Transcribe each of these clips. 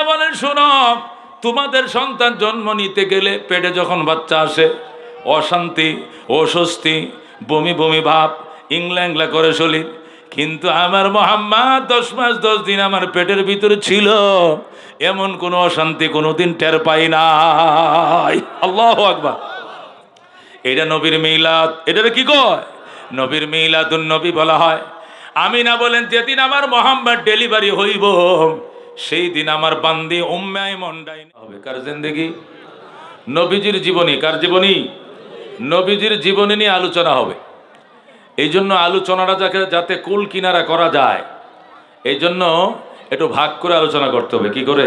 আল্লাহ বলেন, শোনো। তোমাদের সন্তান জন্ম নিতে গেলে পেটে যখন বাচ্চা আসে, অশান্তি, অস্বস্তি, বমি বমি ভাব ইংলা ইংলা করে শরীর। কিন্তু আমার মোহাম্মদ দশ মাস, দশ দিন আমার পেটের ভিতরে ছিল। এমন কোনো অশান্তি কোনোদিন টের পাই নাই। আল্লাহ আকবার। এটা নবীর মিলাদ। এটা কি কয়? নবীর মিলাদুন নবী বলা হয়। আমি না বলেন, যেদিন আমার মোহাম্মদ ডেলিভারি হইব সেই দিন আমার বান্দি উম্মায় মন্ডাই হবে। কার জিন্দেগি? নবীজির জীবনী। কার জীবনী? নবীজির জীবনী নিয়ে আলোচনা হবে। এই জন্য আলোচনাটা যাকে যাতে কুল কিনারা করা যায় এই জন্য একটু ভাগ করে আলোচনা করতে হবে। কি করে?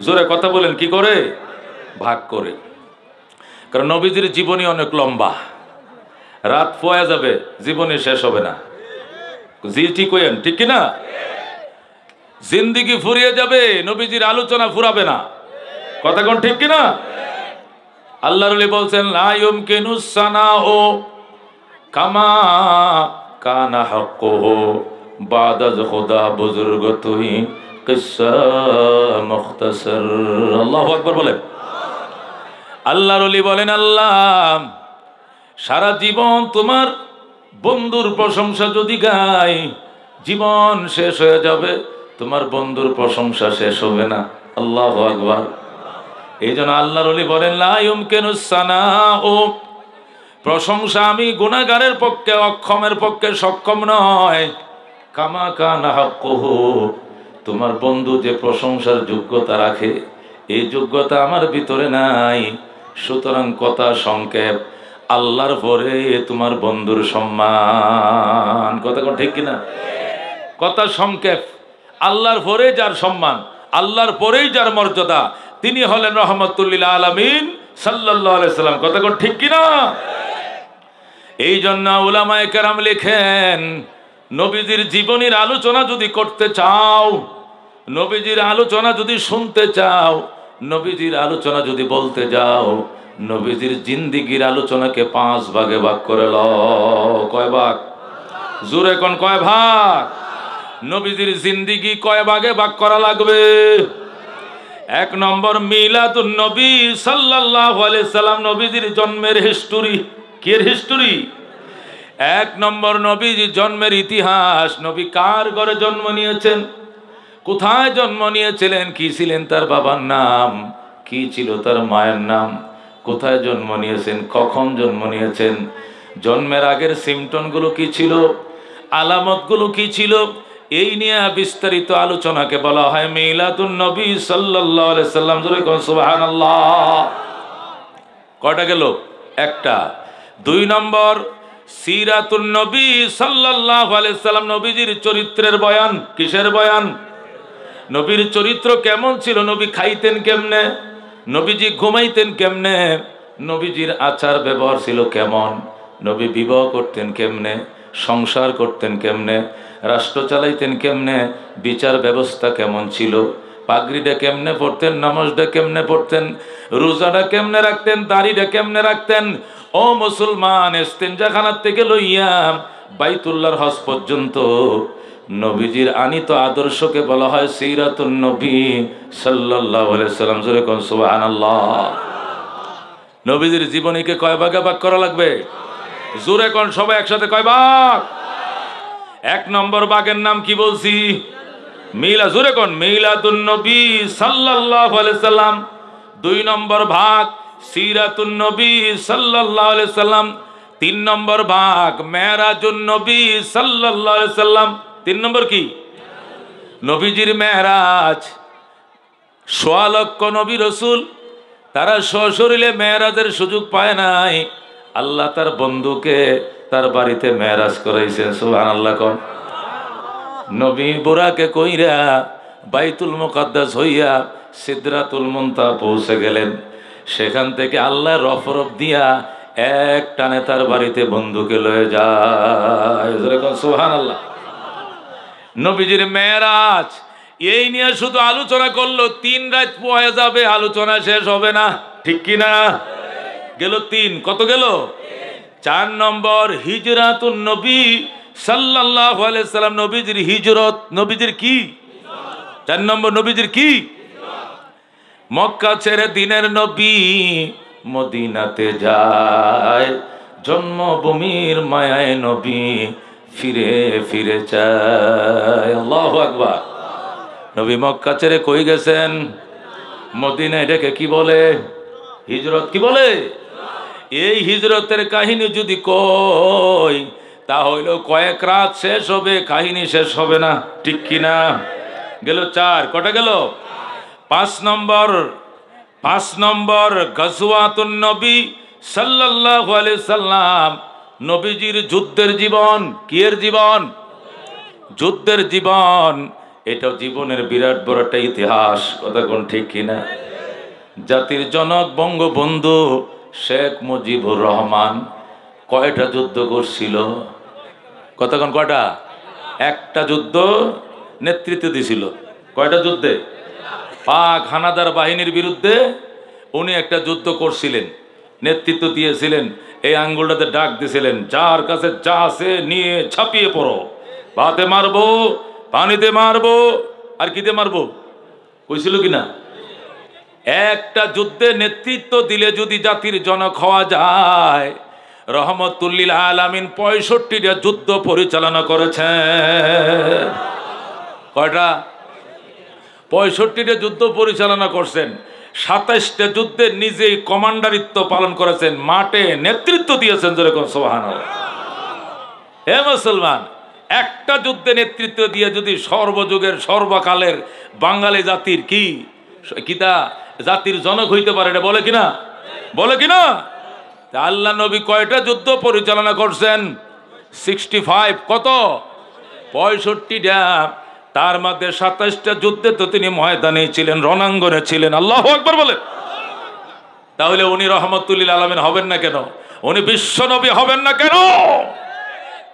জোরে কথা বলেন, কি করে? ভাগ করে। কারণ নবীজির জীবনী অনেক লম্বা। রাত পোয়া যাবে, জীবনী শেষ হবে না। জি ঠিক হইয়েন ঠিক কি না জিন্দিগি ফুরিয়ে যাবে, নবীজির আলোচনা ফুরাবে না। কথা কোন ঠিক কি না আল্লাহ বলছেন লায়ুম কেনুসানা ও কামা কানা হক বাদাজ খোদা বুজুর্গ তুই কিসা মুখতাসর। আল্লাহু আকবার বলেন। আল্লাহর বলেন, আল্লাহ, সারা জীবন তোমার বন্ধুর প্রশংসা যদি গাই, জীবন শেষ হয়ে যাবে তোমার বন্ধুর প্রশংসা শেষ হবে না। আল্লাহ আকবার। এই জন্য আল্লাহর অলি বলেন প্রশংসা আমি গুণাগারের পক্ষে, অক্ষমের পক্ষে সক্ষম নয়। কামা কানা তোমার বন্ধু যে প্রশংসার যোগ্যতা রাখে, এই যোগ্যতা আমার ভিতরে নাই। সুতরাং কথা সংক্ষেপ, আল্লাহর পরে তোমার বন্ধুর সম্মান। কথা ঠিক কিনা? কথা সংক্ষেপ। আল্লাহর পরে যার সম্মান, আল্লাহর পরেই যার মর্যাদা, তিনি হলেন রহমতুল্লিল আলমিন সাল্লাহ সাল্লাম। কথা কোন ঠিক কিনা? এই জন্য উলামায়ে কেরাম লেখেন, নবীজির জীবনীর আলোচনা যদি করতে চাও, নবীজির আলোচনা যদি শুনতে চাও, নবীজির আলোচনা যদি বলতে যাও, নবীজির জিন্দিগির আলোচনাকে পাঁচ ভাগে ভাগ করে ল কয় ভাগ? জোরে কোন কয় ভাগ? নবীজির জিন্দিগি কয় ভাগে ভাগ করা লাগবে? এক নম্বর, মিলাদুন নবী সাল্লাল্লাহু আলাইহি সাল্লাম নবীজির জন্মের হিস্টোরি কির হিস্টোরি এক নম্বর, নবীজি জন্মের ইতিহাস। নবী কার ঘরে জন্ম নিয়েছেন? কোথায় জন্ম নিয়েছিলেন? কি ছিলেন তার বাবার নাম? কি ছিল তার মায়ের নাম? কোথায় জন্ম নিয়েছেন? কখন জন্ম নিয়েছেন? জন্মের আগের সিমটনগুলো কি ছিল? আলামতগুলো কি ছিল? এই নিয়ে বিস্তারিত আলোচনাকে বলা হয় মিলাদুন নবী আলাইহি সাল্লাম। সুবহানাল্লাহ। কয়টা গেল? একটা। দুই নম্বর, সিরাতুন নবী আলাইহি সাল্লাম নবীজির চরিত্রের বয়ান, কিসের বয়ান? নবীর চরিত্র কেমন ছিল? নবী খাইতেন কেমনে? নবীজি ঘুমাইতেন কেমনে? নবীজির আচার ব্যবহার ছিল কেমন? নবী বিবাহ করতেন কেমনে? সংসার করতেন কেমনে? রাষ্ট্র চালাইতেন কেমনে? বিচার ব্যবস্থা কেমন ছিল? পাগড়িটা কেমনে পড়তেন? নামাজটা কেমনে পড়তেন? রোজাটা কেমনে রাখতেন? দাড়িটা কেমনে রাখতেন? ও মুসলমান, এস্তেঞ্জাখানার থেকে লইয়া বাইতুল্লাহর হজ পর্যন্ত নবীজির আনিত আদর্শকে বলা হয় সিরাতুন নবী সাল্লাম। নবীজির জীবনীকে কয় ভাগে ভাগ করা লাগবে? জোরে কোন সবাই একসাথে কয় ভাগ? এক নম্বর বাঘের নাম কি বলছি? মিলা, জোরে কোন? মিলাতুন নবী সাল্লাল্লাহু আলাইহি সাল্লাম। দুই নম্বর ভাগ সিরাতুন নবী সাল্লাল্লাহু আলাইহি সাল্লাম। তিন নম্বর ভাগ মেরাজুন নবী সাল্লাল্লাহু সাল্লাম। তিন নম্বর কি? নবীজির মেহরাজ। সোয়া লক্ষ নবী রসুল। তারা সশরীরে মেহরাজের সুযোগ পায় নাই। আল্লাহ তার বন্ধুকে তার বাড়িতে মেহরাজ করাইছেন সুহান আল্লাহ কন। নবী বুড়াকে কইরা বাইতুল মুকাদ্দাস হইয়া সিদ্রাতুল মুনতা পৌঁছে গেলেন। সেখান থেকে আল্লাহ রফরফ দিয়া এক টানে তার বাড়িতে বন্ধুকে লয়ে যায়। সোহান আল্লাহ নবীজির মেয়েরাজ, এই নিয়ে শুধু আলোচনা করল, তিন রাত পোয়া যাবে, আলোচনা শেষ হবে না। ঠিক কি না গেল তিন, কত গেল? চার নম্বর হিজরাতুন নবী আলাইহি সাল্লাম নবীজির হিজরত, নবীজির কি? চার নম্বর নবীজির কি? মক্কা ছেড়ে দিনের নবী মদিনাতে যায়, জন্মভূমির মায়ায় নবী ফিরে ফিরে চায় নবী মক্কা ছেড়ে কই গেছেন? মদিনায় ডেকে কি বলে? হিজরত কি বলে? এই হিজরতের কাহিনী যদি কই তা হইল কয়েক রাত শেষ হবে, কাহিনী শেষ হবে না। ঠিক কিনা গেল চার, কটা গেল? পাঁচ নম্বর পাঁচ নম্বর গজওয়াতুন নবী সাল্লাল্লাহু সাল্লাম, নবীজির যুদ্ধের জীবন, কিয়ের জীবন? যুদ্ধের জীবন এটা জীবনের বিরাট বড় একটা ইতিহাস, কথা কোন ঠিক কিনা জাতির জনক, বঙ্গবন্ধু শেখ মুজিবুর রহমান কয়টা যুদ্ধ করছিল? কতক্ষণ? কয়টা? একটা যুদ্ধ নেতৃত্ব দিছিল। কয়টা যুদ্ধে? পাক হানাদার বাহিনীর বিরুদ্ধে উনি একটা যুদ্ধ করছিলেন। নেতৃত্ব দিয়েছিলেন। এই আঙ্গুলটাতে ডাক দিয়েছিলেন যার কাছে যা আছে নিয়ে ছাপিয়ে পড়ো। ভাতে মারবো, পানিতে মারবো, আর কিতে মারবো? কইছিল কি না একটা যুদ্ধে নেতৃত্ব দিলে যদি জাতির জনক হওয়া যায়, রহমতুল্লিল আলামিন পঁয়ষট্টিটা যুদ্ধ পরিচালনা করেছেন। কয়টা? পঁয়ষট্টিটা যুদ্ধ পরিচালনা করছেন। সাতাইশটা যুদ্ধে নিজেই কমান্ডারিত্ব পালন করেছেন, মাঠে নেতৃত্ব দিয়েছেন যেরকম সোহান হে মুসলমান, একটা যুদ্ধে নেতৃত্ব দিয়ে যদি সর্বযুগের, সর্বকালের বাঙালি জাতির কি? কিতা জাতির জনক হইতে পারে এটা বলে কিনা? বলে কিনা? আল্লাহ নবী কয়টা যুদ্ধ পরিচালনা করছেন? সিক্সটি ফাইভ কত পঁয়ষট্টিটা তার মধ্যে সাতাশটা যুদ্ধে তো তিনি ময়দানে ছিলেন, রণাঙ্গনে ছিলেন। আল্লাহ আকবর বলে তাহলে উনি রহমতুল্লিল আলমিন হবেন না কেন? উনি বিশ্ব নবী হবেন না কেন?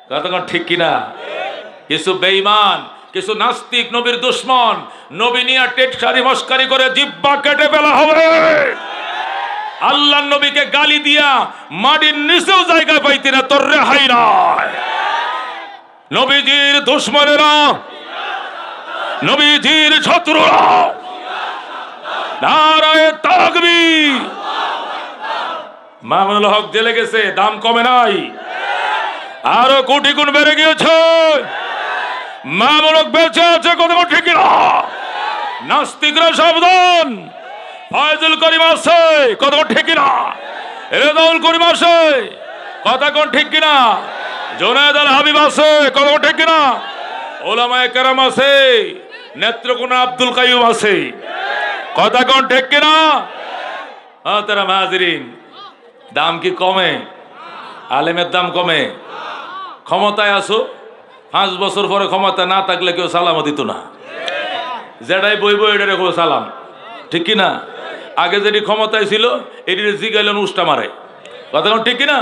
কতক্ষণ ঠিক কিনা? কিছু বেঈমান কিছু নাস্তিক নবীর দুশ্মন, নবী নিয়ে টেটসারি মস্কারি করে জিব্বা কেটে ফেলা হবে। আল্লাহ নবীকে গালি দিয়া মাটির নিচেও জায়গা পাইতি না, তোর রেহাই নয়। নবীজির দুশ্মনেরা, নবীজির শত্রুরা। নারায় হক জেলে গেছে, দাম কমে নাই। আরও কোটি গুণ বেড়ে গিয়েছে। মামুল হক বেঁচে আছে কত ঠিক না? নাস্তিকরা সাবধান। ফয়জুল করিম আছে কত ঠিক না? রেজাউল করিম আছে, কথা কোন ঠিক কিনা? জোনায়দ আল হাবিব আছে কত ঠিক কিনা ওলামায়ে কেরাম আছে, নেত্রকোনা আব্দুল কাইয়ুম আছে। কথা কোন ঠিক কিনা? হ্যাঁ তারা মাহাজিরিন, দাম কি কমে? আলেমের দাম কমে? ক্ষমতায় আসো। পাঁচ বছর পরে ক্ষমতা না থাকলে কেউ সালামও দিত না। জেডাই যেটাই বইব এটা রেখো সালাম। ঠিক কি না? আগে যেটি ক্ষমতায় ছিল এটি জিগাইলেন উষ্টা মারে। কথা ঠিক কিনা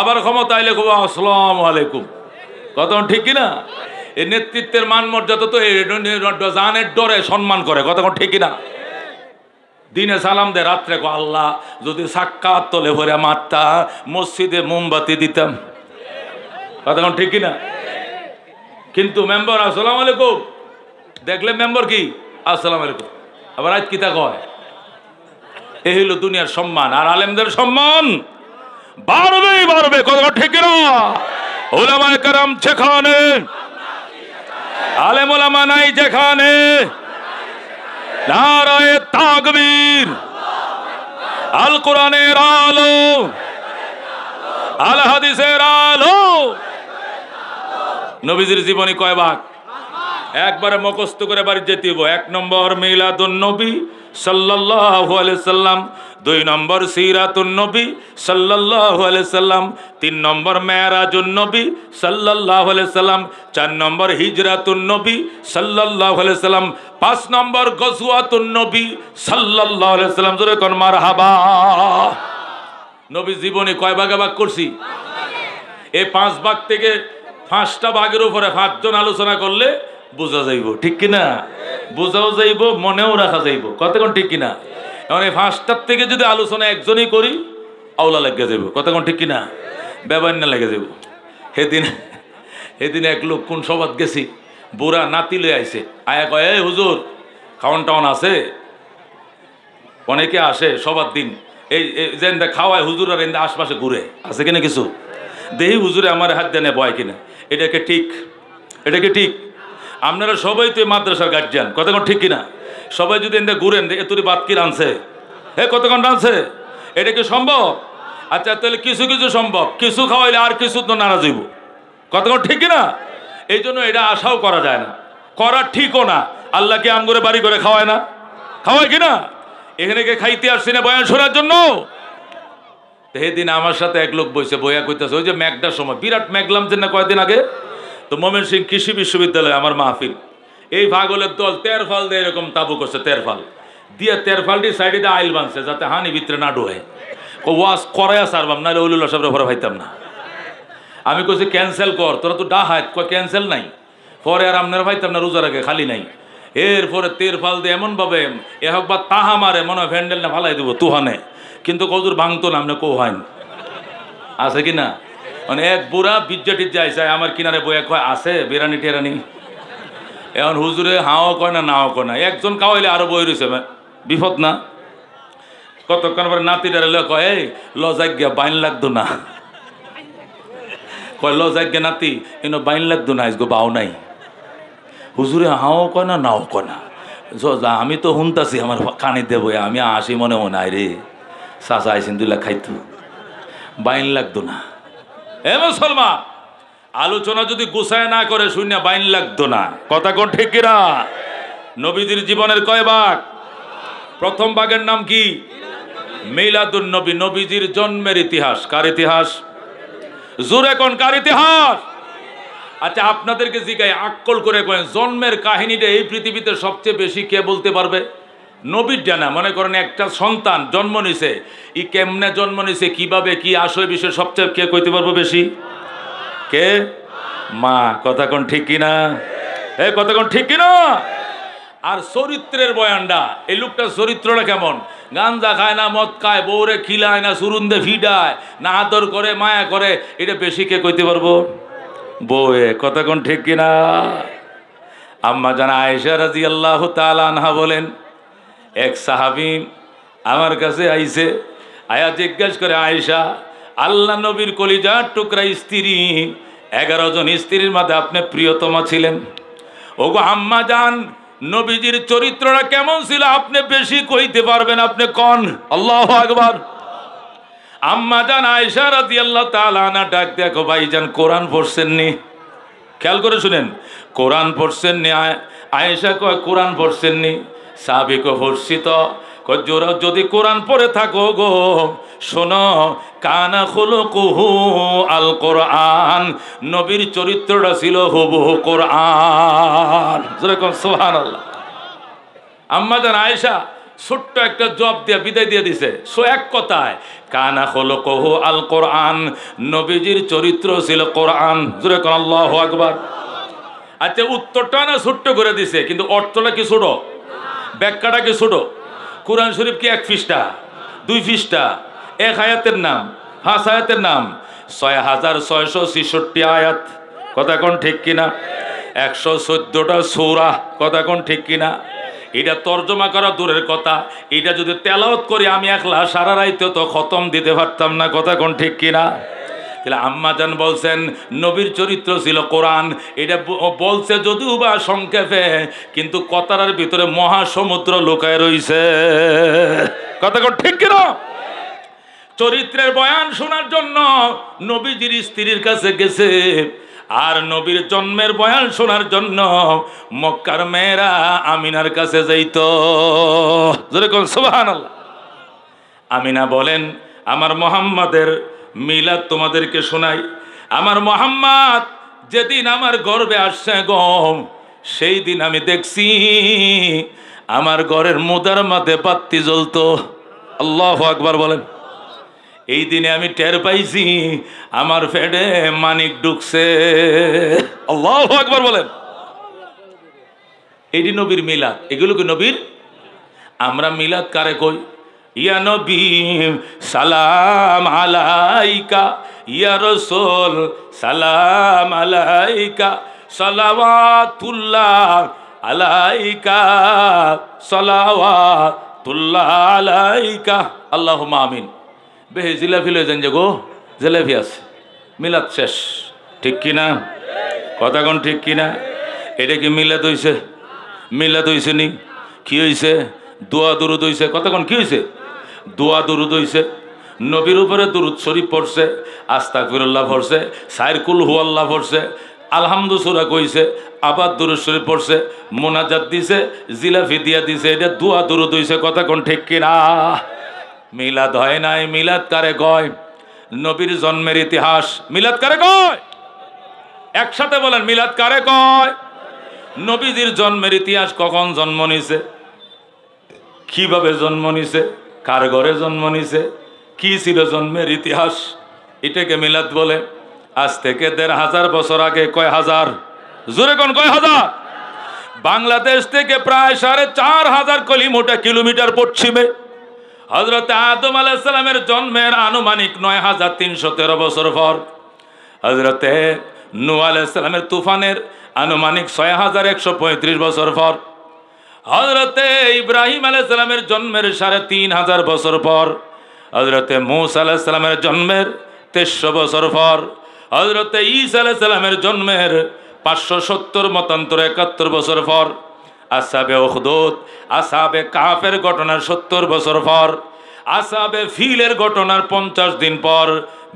আবার ক্ষমতা আইলে কব আসসালাম আলাইকুম। কথা ঠিক কিনা এই নেতৃত্বের মান মর্যাদা তো জানের ডরে সম্মান করে। কথা ঠিক কিনা দিনে সালাম দে, রাত্রে কো, আল্লাহ, যদি সাক্ষাৎ তলে ভরে মারতা, মসজিদে মোমবাতি দিতাম। কথা ঠিক কিনা কিন্তু মেম্বার, আসসালাম আলাইকুম। দেখলে মেম্বার কি? আসসালাম আলাইকুম। আবার আজ কিতা কয়? এই হইল দুনিয়ার সম্মান, আর আলেমদের সম্মান। বাড়বেই বাড়বে, কথা ঠিক না ওলামায় কারাম যেখানে, আলেম ওলামা নাই যেখানে, নারায় তাকবীর আল কোরআনের আলো আল হাদিসের আলো। নবীজির জীবনী কয় ভাগ? একবারে মুখস্থ করে বাড়ি যেতে এক নম্বর মিলাদুন নবী সাল্লাল্লাহু আলাইহি সাল্লাম দুই নম্বর সিরাতুন নবী সাল্লাল্লাহু আলাইহি সাল্লাম তিন নম্বর মেরাজুন নবী সাল্লাল্লাহু আলাইহি সাল্লাম চার নম্বর হিজরাতুন নবী সাল্লাল্লাহু আলাইহি সাল্লাম পাঁচ নম্বর গজওয়াতুন নবী সাল্লাল্লাহু আলাইহি সাল্লাম। জোরে কোন মারহাবা। নবী জীবনে কয় ভাগে ভাগ করছি? এই পাঁচ ভাগ থেকে পাঁচটা বাঘের উপরে পাঁচজন আলোচনা করলে বোঝা যাইব, ঠিক কিনা? বোঝাও যাইব, মনেও রাখা যাইব, কতক্ষণ ঠিক কিনা? এখন এই পাঁচটার থেকে যদি আলোচনা একজনই করি, আওলা লেগে যাইব, কতক্ষণ ঠিক কিনা? না লেগে যাইব। সেদিন সেদিন এক লোক কোন সবাদ গেছি, বুড়া নাতি লই আইছে। আয়া কয়, এই হুজুর খাওয়ান টাউন আছে? অনেকে আসে সবার দিন, এই এই যে এন্দা খাওয়ায় হুজুর আর এন্দা আশপাশে ঘুরে, আছে কিনা কিছু? দেহি হুজুরে আমার হাত দেনে বয় কিনা। এটাকে ঠিক এটাকে ঠিক। আপনারা সবাই তো মাদ্রাসার গার্জিয়ান কতক্ষণ ঠিক কিনা? সবাই যদি এন্দা ঘুরেন এতুরি কি রানছে হে, কতক্ষণ রানছে এটা কি সম্ভব? আচ্ছা তাহলে কিছু কিছু সম্ভব। কিছু খাওয়াইলে আর কিছু তো নারাজ হইব। কতক্ষণ ঠিক কিনা? এই জন্য এটা আশাও করা যায় না। করা ঠিকও না। আল্লাহকে আম করে বাড়ি করে খাওয়ায় না। খাওয়ায় কিনা এখানে খাইতে আসছি না বয়ান শোনার জন্য? সেদিন আমার সাথে এক লোক বসে বইয়া কইতেছে, ওই যে ম্যাগডার সময়, বিরাট ম্যাগলাম যে না কয়েকদিন আগে? তো মোমেন সিং কৃষি বিশ্ববিদ্যালয় আমার মাহফিল। এই ভাগলের দল তেরফাল দিয়ে এরকম তাবু করছে তেরফাল দিয়ে তেরফালটি সাইডে দিয়ে আইল বানছে, যাতে হানি ভিতরে না ডোহে ওয়াজ করাইয়া সারবাম নাহলে ওইলুল্লাহ সাহেবের ভরে ভাইতাম না। আমি কইছি, ক্যান্সেল কর, তোরা তো ডাহাত। কয়, ক্যান্সেল নাই। পরে আর আপনার ভাইতাম না রোজা রাখে খালি নাই। এরপরে তের ফাল দিয়ে এমনভাবে এ হোক বা তাহা মারে, মনে হয় ভ্যান্ডেল না ফালাই দেবো তুহানে। কিন্তু কদুর ভাঙতো না আপনি কো হয় আছে কি না? মানে এক বুড়া বিজ্জা টিজ্জা আইসা আমার কিনারে বইয়া কয়, আছে, বিরানি টেরানি? এখন হুজুরে হাও কয় না, নাও কয় না? একজন কাওয়াইলে আরও বই রয়েছে বিপদ না? কতক্ষণ পরে নাতিটারে লে কয়, এই লজাজ্ঞা বাইন লাগতো না। কয় লজাজ্ঞা নাতি এনে বাইন লাগতো না, আজগো বাও নাই। হুজুরে, হাও কয় না, নাও কয় না। আমি তো শুনতাছি আমার কানে দেবো, আমি আসি মনে মনে আয় রে। চাচা আইসিন দুই লাখ খাইতো। বাইন লাগতো না। এ মুসলমান, আলোচনা যদি গুছায় না করে, শূন্য বাইন লাগতো না। কথা কোন ঠিক কিনা? নবীজির জীবনের কয় ভাগ? প্রথম ভাগের নাম কি? মিলাদুন নবী, নবীজির জন্মের ইতিহাস। কার ইতিহাস? জোরে কোন, কার ইতিহাস? আচ্ছা আপনাদেরকে জিজ্ঞাই, আক্কল করে কয়েন, জন্মের কাহিনীটা এই পৃথিবীতে সবচেয়ে বেশি কে বলতে পারবে? নবীর জানা, মনে করেন একটা সন্তান জন্ম নিছে। ই কেমনে জন্ম নিছে, কীভাবে, কি আসলে বিষয় সবচেয়ে কে কইতে পারব বেশি? কে? মা, কথা কোন ঠিক কিনা? এ, কথা কোন ঠিক কিনা? আর চরিত্রের বয়ানটা, এই লোকটার চরিত্রটা কেমন? গাঞ্জা খায় না, মদ খায়, বউরে খিলায় না, সুরুন্দে ফিডায় না আদর করে, মায়া করে, এটা বেশি কে কইতে পারব? বউয়ে, কথা কোন ঠিক কিনা? আম্মা জানা আয়েশা রাজি আল্লাহ আনহা বলেন, এক সাহাবি আমার কাছে আইছে, আয়া জিজ্ঞাসা করে, আয়েশা, আল্লাহ নবীর কলিজার টুকরা স্ত্রী, এগারো জন স্ত্রীর মধ্যে আপনি প্রিয়তমা ছিলেন? ওগো আম্মা যান নবীজির চরিত্রটা কেমন ছিল? আপনি বেশি কইতে পারবেন, আপনি কন? আল্লাহ আকবার। আম্মা যান আয়েশা রাদি আল্লাহ তালানা ডাক দেখো ভাইজান, কোরআন পড়ছেন নি খেয়াল করে শুনেন, কোরআন পড়ছেন নি আয়- আয়েশা কয়, কোরআন পড়ছেন নি সাবিকও পড়ছি তো। জোরা, যদি কোরআন পড়ে থাকো গো, শোনো, কানা খুলো কুহু আল কোরআন নবীর চরিত্রটা ছিল হুবহু কোরআন। সোহান আল্লাহ আম্মা জান আয়েশা ছোট্ট একটা জব দিয়ে বিদায় দিয়ে দিছে। সো এক কথায়, কানা হলো কহু আল কোরআন, নবীজির চরিত্র ছিল কোরআন। জুড়ে আল্লাহ আকবার। আচ্ছা উত্তরটা না ছোট্ট করে দিছে, কিন্তু অর্থটা কি ছোট? ব্যাখ্যাটা কি ছোট? কোরআন শরীফ কি এক পৃষ্ঠা দুই পৃষ্ঠা এক আয়াতের নাম? হাস আয়াতের নাম? ছয় হাজার ছয়শো ছেষট্টি আয়াত। কথা কোন ঠিক কিনা? একশো চোদ্দোটা সৌরা। কথা কোন ঠিক কিনা? এটা তর্জমা করা দূরের কথা। এটা যদি তেলাওত করি আমি একলা সারা রাইতে তো খতম দিতে পারতাম না, কথা কোন ঠিক কিনা? তাহলে আম্মাজান বলছেন, নবীর চরিত্র ছিল কোরআন। এটা বলছে যদিও বা সংক্ষেপে, কিন্তু কথার ভিতরে মহাসমুদ্র লুকায় রইছে। কথা কোন ঠিক কিনা? চরিত্রের বয়ান শোনার জন্য নবীজির স্ত্রীর কাছে গেছে। আর নবীর জন্মের বয়ান শোনার জন্য মক্কার মেয়েরা আমিনার কাছে যাইত। যেরকম সুবাহান আমিনা বলেন, আমার মোহাম্মদের মিলাদ তোমাদেরকে শোনাই। আমার মোহাম্মদ যেদিন আমার গর্বে আসছে গম সেই দিন আমি দেখছি আমার ঘরের মুদার মাঝে বাত্তি জ্বলতো। আল্লাহ আকবার বলেন। এই দিনে আমি টের পাইছি, আমার ফেডে মানিক ঢুকছে। আল্লাহ আকবার বলেন। এটি নবীর মিলাদ। এগুলো কি নবীর? আমরা মিলাদ কারে কই? ইয়া নবী, সালাম আলাইকা। ইয়া রসুল, সালাম আলাইকা। সালাওয়াতুল্লাহ আলাইকা। সালাওয়াত তুল্লাহ আলাইকা। আল্লাহ আমিন। বেহে জিলাফি লয়ে যান যে গো, জিলাফি আছে, মিলাদ শেষ, ঠিক কিনা কথা কোন ঠিক কিনা এটা কি মিলাদ হইছে? মিলাদ হইছে নি? কি হইছে? দোয়া দুরুদ হইছে কতক্ষণ কি হইছে? দোয়া দুরুদ হইছে। নবীর উপরে দুরুদ শরীফ পড়ছে আস্তাক ফিরুল্লাহ পড়ছে সাইরকুল হুয়াল্লাহ পড়ছে, আলহামদু সুরা কইছে আবার দুরুদ শরীফ পড়ছে, মোনাজাত দিছে, জিলাফি দিয়া দিছে, এটা দোয়া দুরুদ হইছে কতক্ষণ ঠিক কিনা মিলাদ হয় নাই, মিলাদ কারে কয়? নবীর জন্মের ইতিহাস, মিলাদ কারে কয়? একসাথে বলেন, মিলাদ কারে কয়? নবীজির জন্মের ইতিহাস কখন জন্ম নিছে? কীভাবে জন্ম নিছে? কার ঘরে জন্ম নিছে? কি ছিল জন্মের ইতিহাস? এটাকে মিলাদ বলে। আজ থেকে দেড় হাজার বছর আগে কয় হাজার? জোরে কোন কয় হাজার? বাংলাদেশ থেকে প্রায় সাড়ে চার হাজার কিলোমিটার কিলোমিটার পশ্চিমে হজরত আদম আলাইসালামের জন্মের আনুমানিক নয় হাজার তিনশো তেরো বছর পর হজরতে নু আলাইসালামের তুফানের আনুমানিক ছয় হাজার একশো পঁয়ত্রিশ বছর পর হজরতে ইব্রাহিম আলাইসালামের জন্মের সাড়ে তিন হাজার বছর পর হজরতে মুস আলাইসালামের জন্মের তেইশশো বছর পর হজরতে ঈস আলাইসালামের জন্মের পাঁচশো সত্তর মতান্তর একাত্তর বছর পর আসাবে ওখদোদ আসাবে কাফের ঘটনার সত্তর বছর পর আসাবে ফিলের ঘটনার পঞ্চাশ দিন পর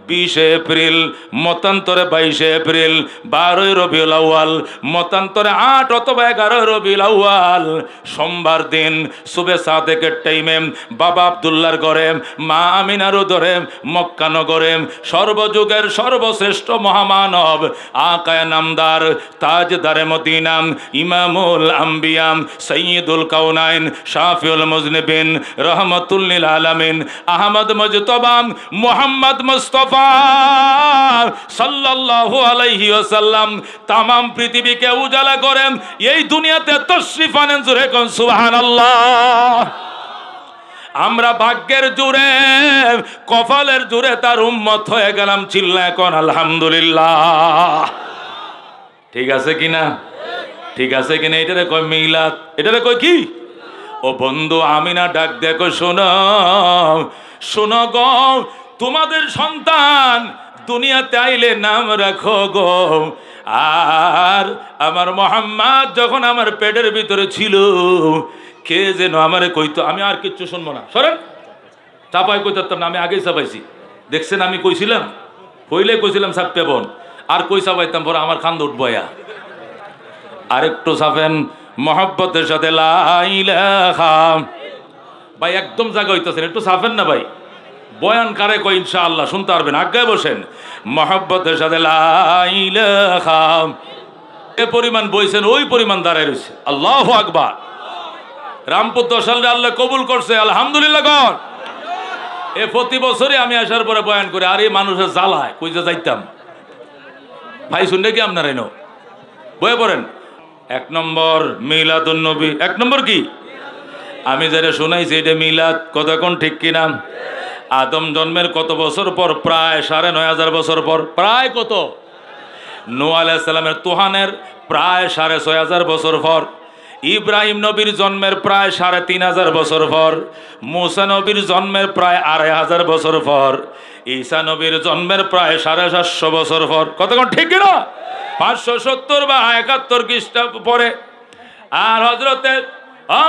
বিশে এপ্রিল, মতান্তরে বাইশে এপ্রিল, বারোই রবিউল আউয়াল, মতান্তরে আট অথবা এগারোই রবিউল আউয়াল। সোমবার দিন সুবে সাদেকের টাইমে বাবা আবদুল্লার ঘরে, মা আমিনারও ধরে মক্কানগরে সর্বযুগের সর্বশ্রেষ্ঠ মহামানব, আকায় নামদার, তাজদারে মদিনাম ইমামুল আম্বিয়াম সৈয়দুল কাউনাইন, শাফিউল মুজনিবিন রহমতুল্লিল আলামিন, আহমদ মজতবাম মোহাম্মদ মুস্তফা সাল্লাল্লাহু আলাইহি ওয়াসাল্লাম তামাম পৃথিবীকে উজালা করেন। এই দুনিয়াতে তশরিফ আনেন জুরে কোন সুবহানাল্লাহ। আমরা ভাগ্যের জুড়ে কপালের জুড়ে তার উম্মত হয়ে গেলাম চিল্লা এখন, আলহামদুলিল্লাহ। ঠিক আছে কিনা ঠিক আছে কিনা এটারে কয় মিলাদ, এটারে কয় কি? ও বন্ধু আমি না ডাক দেখো, শোনো শোনো গো তোমাদের সন্তান দুনিয়াতে আইলে নাম রাখো গো। আর আমার মোহাম্মদ যখন আমার পেটের ভিতরে ছিল, কে যেন আমারে কইতো, আমি আর কিচ্ছু শুনব না। সরেন চাপাই কইতাম না, আমি আগেই চাপাইছি। দেখছেন আমি কইছিলাম? কইলে কইছিলাম সাপ্পে বোন। আর কই চাপাইতাম, পরে আমার খান্দ উঠবয়া আরেকটু চাপেন, মহব্বতের সাথে লাইলাহা ভাই, একদম জায়গা হইতেছেন, একটু সাফেন না ভাই। বয়ান কারে কই ইনশাআল্লাহ, শুনতে পারবেন। আজ্ঞায় বসেন। মহব্বতের সাথে এ পরিমাণ বইছেন, ওই পরিমাণ দাঁড়ায় রয়েছে আল্লাহ আকবার। রামপুর দশালরে আল্লাহ কবুল করছে, আলহামদুলিল্লাহ এ প্রতি বছরই আমি আসার পরে বয়ান করি, আর এই মানুষের জ্বালায় কইতে যাইতাম। ভাই, শুনলে কি আপনার এনো? বয়ে পড়েন। এক নম্বর মিলাদুন নবী। এক নম্বর কি? আমি যেটা শোনাইছি, এটা মিলাদ, কথা কোন ঠিক কিনা? আদম জন্মের কত বছর পর? প্রায় সাড়ে নয় হাজার বছর পর। প্রায় কত? নো আলাইসাল্লামের তুহানের প্রায় সাড়ে ছয় হাজার বছর পর। ইব্রাহিম নবীর জন্মের প্রায় সাড়ে তিন হাজার বছর পর। মুসা নবীর জন্মের প্রায় আড়াই হাজার বছর পর। ঈসা নবীর জন্মের প্রায় সাড়ে সাতশো বছর পর। কতক্ষণ? ঠিক না পাঁচশো সত্তর বা একাত্তর খ্রিস্টাব্দ পরে। আর হজরতের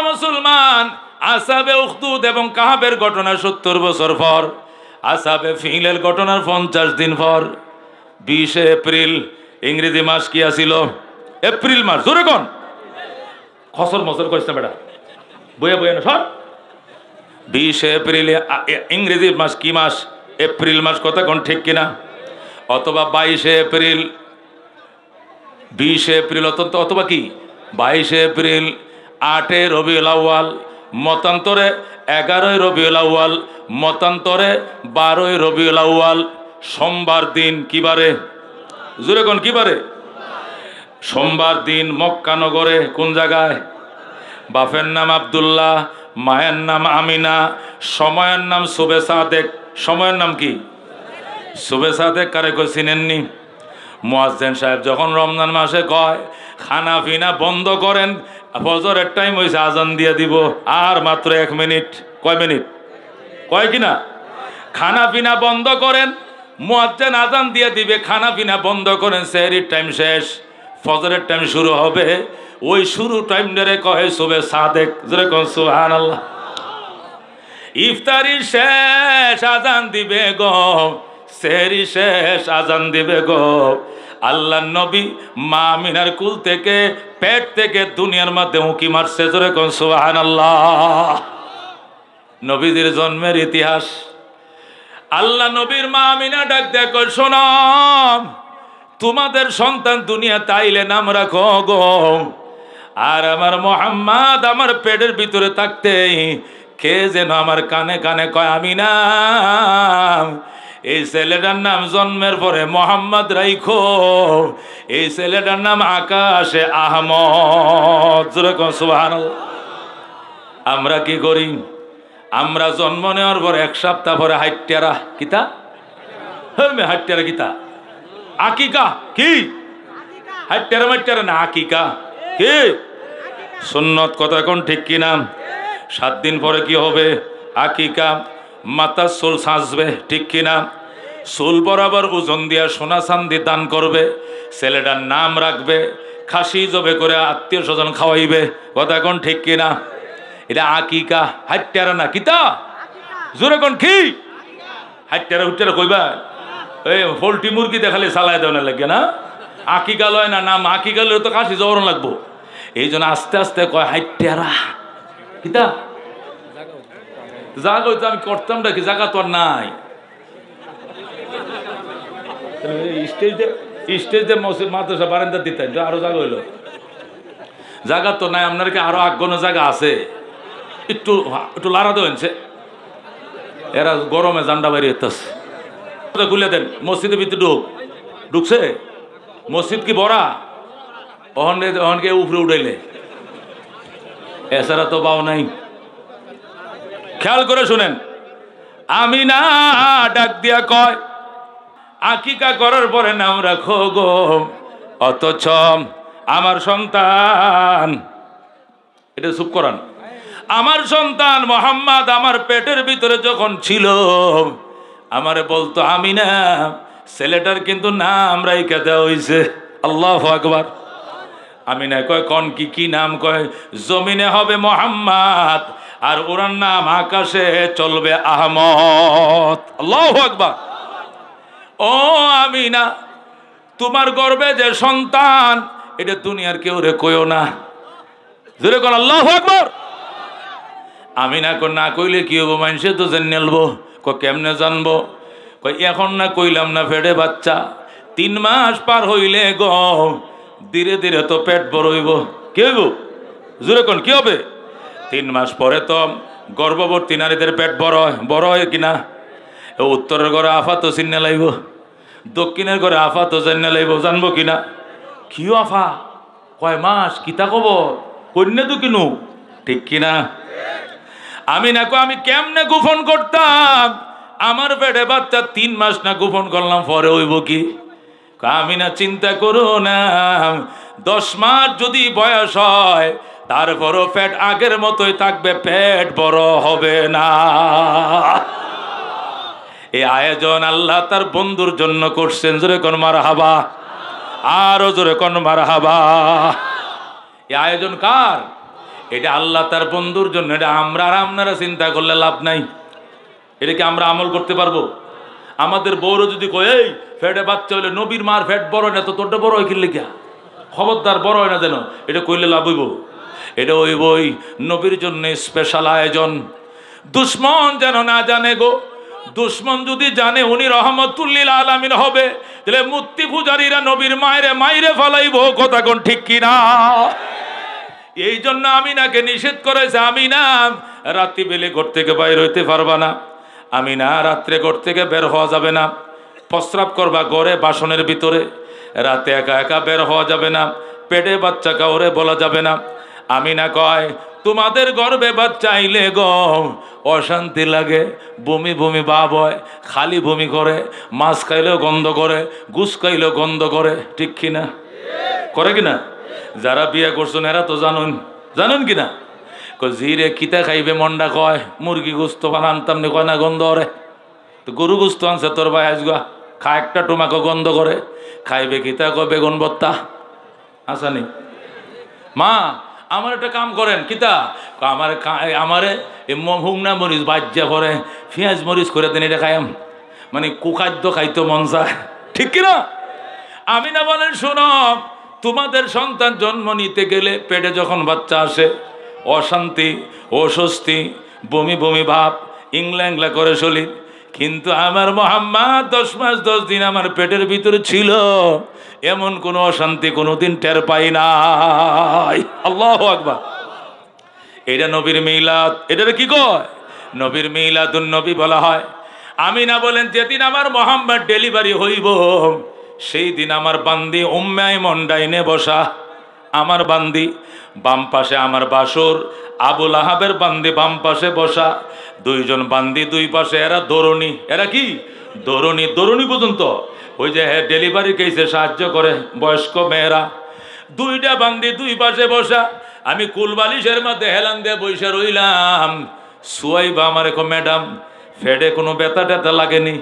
মুসলমান আসাবে উখদুদ এবং কাহাবের ঘটনা সত্তর বছর পর, আসাবে ফিলের ঘটনার পঞ্চাশ দিন পর, বিশে এপ্রিল ইংরেজি মাস কি আসিল এপ্রিল মাস, জোরে কোন। খসর মসর করিস না বেটা। বইয়া বইয়া না, সর। বিশে এপ্রিলে ইংরেজি মাস কি মাস? এপ্রিল মাস কথা কোন ঠিক কিনা? অথবা বাইশে এপ্রিল, বিশে এপ্রিল অথবা কি? বাইশে এপ্রিল আটে রবি আউয়াল মতান্তরে এগারোই রবিউল আউয়াল, মতান্তরে বারোই রবিউল আউয়াল। সোমবার দিন কি বারে? জুড়ে কোন, কি বারে? সোমবার দিন মক্কানগরে কোন জায়গায়? বাপের নাম আবদুল্লাহ, মায়ের নাম আমিনা, সময়ের নাম সুবে সাদেক। সময়ের নাম কি? সুবে সাদেক, কারে কই চিনেননি? মোয়াজ্জেন সাহেব যখন রমজান মাসে কয় খানা পিনা বন্ধ করেন। ফজরের টাইম হয়েছে আজান দিয়ে দিব। আর মাত্র এক মিনিট। কয় মিনিট? কয় কিনা? খানা পিনা বন্ধ করেন। মোয়াজ্জেন আজান দিয়ে দিবে। খানা পিনা বন্ধ করেন। সেহরির টাইম শেষ। ফজরের টাইম শুরু হবে। ওই শুরু টাইম ধরে কহে শুভে সাদেক। যেরকম সুহান আল্লাহ ইফতারি শেষ, আজান দিবে গো। সেহরি শেষ আজান দিবে গো। আল্লাহ নবী মা মিনার কুল থেকে, পেট থেকে দুনিয়ার মধ্যে উঁকি মারছে যেরকম সুহান আল্লাহ নবীদের জন্মের ইতিহাস। আল্লাহ নবীর মা আমিনা ডাক দেখো শোনাম, তোমাদের সন্তান দুনিয়া তাইলে নাম রাখো গো। আর আমার মোহাম্মদ আমার পেটের ভিতরে থাকতে কে যেন আমার কানে কানে কয় আমি না এই ছেলেটার নাম জন্মের পরে মোহাম্মদ রাইখো এই ছেলেটার নাম আকাশে আহমদ। আমরা কি করি? আমরা জন্ম নেওয়ার পর এক সপ্তাহ পরে হাইটিয়ারা কিতা? হ্যাঁ হাইটিয়ারা কিতা? আকিকা, কি? হাইটিয়ারা মাইটিয়ারা না, আকিকা, কি? সুন্নত কথা এখন ঠিক কিনা? সাত দিন পরে কি হবে? আকিকা। মাথার চুল সাজবে, ঠিক কিনা? চুল বরাবর ওজন দিয়া সোনা চান্দি দান করবে, ছেলেটার নাম রাখবে, খাসি জবে করে আত্মীয় স্বজন খাওয়াইবে। কথা এখন ঠিক কিনা? এটা আকিকা হাইটারা না কিতা? জোরে কোন কি? হাইটারা হুটারা কইবা, এই পোল্ট্রি মুরগি দেখালে চালাই দেওয়া লাগে না? আকিকা লয় না নাম, আকিকা লয় তো কাশি জবরন লাগবো। এই জন্য আস্তে আস্তে কয় হাইটারা কিতা? জাগা হইতো আমি করতাম নাকি জায়গা তো আর নাই। স্টেজে স্টেজে মাদ্রাসা, বারান্দা দিতেন তো আরও জায়গা হইল। জায়গা তো নাই, আপনার কি আরও আগ্রহ জায়গা আছে? একটু একটু লাড়া দেবেনছে এরা গরমে জান্ডা বাইরে হইতেছে। খুলে দেন, মসজিদের ভিতরে ঢুক। ঢুকছে? মসজিদ কি বড়া? অহন অহনকে উপরে উঠাইলে। এছাড়া তো পাও নাই। খেয়াল করে শুনেন। আমি না ডাক দিয়া কয়, আকিকা করার পরে নাম রাখো গো। অথচ আমার সন্তান এটা চুপ করান। আমার সন্তান মোহাম্মদ আমার পেটের ভিতরে যখন ছিল, আমারে বলতো, আমি না, ছেলেটার কিন্তু নাম রাইকা দেওয়া হয়েছে আল্লাহ আকবার। আমি না কয়, কন কি কি নাম কয়? জমিনে হবে মোহাম্মদ আর ওরার নাম আকাশে চলবে আহমদ। আল্লাহ আকবার। ও আমি না তোমার গর্বে যে সন্তান, এটা দুনিয়ার কেউ রে কইও না। জোরে কোন, আল্লাহ আকবর। আমি না না কইলে কি হব মানুষে তো জেনে নেলবো ক কেমনে জানব? কই এখন না কইলাম না ফেটে বাচ্চা। তিন মাস পার হইলে গ, ধীরে ধীরে তো পেট বড় হইব। কি হইব? জোরে কোন, কি হবে? তিন মাস পরে তো গর্ভবতী নারীদের পেট বড় হয় বড় হয় কিনা? এ উত্তরের ঘরে আফা তো চিনে লাইব, দক্ষিণের ঘরে আফা তো জানে লাইব, জানব কিনা? কিও আফা? কয় মাস? কিতা কব কন্যা তো কিনু? ঠিক কিনা? আমি না কো, আমি কেমনে গোপন করতাম? আমার পেটে বাচ্চা তিন মাস না গোপন করলাম, পরে হইব কি? আমি না চিন্তা করো না। দশ মাস যদি বয়স হয় তারপরও পেট আগের মতোই থাকবে পেট বড় হবে না। এই আয়োজন আল্লাহ তার বন্ধুর জন্য করছেন। জোরে কোন মার হাবা আরও জোরে কোন মার হাবা এই আয়োজন কার? এটা আল্লাহ তার বন্ধুর জন্য। এটা আমরা আর আপনারা চিন্তা করলে লাভ নাই। এটা কি আমরা আমল করতে পারব? আমাদের বউরও যদি কয়, এই, ফ্যাটে বাচ্চা হইলে নবীর মার ফ্যাট বড় না, তো তোরটা বড় হয় কিনলে খবরদার বড় হয় না যেন। এটা কইলে লাভ হইব। এটা ওই নবীর জন্য স্পেশাল আয়োজন। দুশ্মন যেন না জানে গো। দুশ্মন যদি জানে, উনি রহমতুল্লিল আলামিন হবে। তাহলে মূর্তি পূজারীরা নবীর মায়েরে মাইরে ফেলাইব, কথা কোন ঠিক কিনা? এই জন্য আমিনাকে নিষেধ করেছে, আমিনা, রাত্রি বেলে ঘর থেকে বাইর হইতে পারবা না। আমি না রাত্রে ঘর থেকে বের হওয়া যাবে না। প্রস্রাব করবা ঘরে, বাসনের ভিতরে। রাতে একা একা বের হওয়া যাবে না। পেটে বাচ্চা কাউরে বলা যাবে না। আমিনা কয়, তোমাদের গর্বে বাচ্চা আইলে গম অশান্তি লাগে, বমি বমি ভাব হয়, খালি বমি করে, মাছ খাইলেও গন্ধ করে গুস খাইলেও গন্ধ করে, ঠিক কিনা করে কিনা যারা বিয়ে করছেন, এরা তো জানুন জানুন কিনা জিরে কিতা খাইবে? মন্ডা কয়, মুরগি গুস্ত আনতাম নি কয় না গন্ধ করে তো গরু গুস্ত আনছে, তোর ভাই আজগা খা একটা টুমাকে গন্ধ করে, খাইবে কিতা? কয়, বেগুন বত্তা আসানি মা আমার একটা কাম করেন কিতা আমার আমারে হুংনা মরিচ বাজ্যা করে পেঁয়াজ মরিচ করে দেন, এটা খাইম মানে কুখাদ্য খাইতো মন চায়। ঠিক কিনা? আমি না বলেন, শোনো, তোমাদের সন্তান জন্ম নিতে গেলে পেটে যখন বাচ্চা আসে, অশান্তি, অস্বস্তি, বমি বমি ভাব, ইংলা ইংলা করে শরীর কিন্তু আমার মোহাম্মদ দশ মাস, দশ দিন আমার পেটের ভিতরে ছিল। এমন কোনো অশান্তি কোনোদিন টের পাই নাই। আল্লাহ আকবার। এটা নবীর মিলাদ। এটার কি কয়? নবীর মিলাদুন নবী বলা হয়। আমি না বলেন যেদিন আমার মোহাম্মদ ডেলিভারি হইব, সেই দিন আমার বান্দি উম্মায় মন্ডাইনে বসা। আমার বান্দি, বাম পাশে আমার বাসর, আবুল আহাবের বান্দি বাম পাশে বসা, দুইজন বান্দি দুই পাশে, এরা দরণী। এরা কি? দরণী দরণী পর্যন্ত। ওই যে হ্যাঁ ডেলিভারি কেসে সাহায্য করে বয়স্ক মেয়েরা। দুইটা বান্দি দুই পাশে বসা, আমি কুলবালিশের মধ্যে হেলান দিয়ে বসে রইলাম। সুয়াইবা আমার এখন ম্যাডাম, ফেডে কোনো ব্যথা ট্যাথা লাগেনি।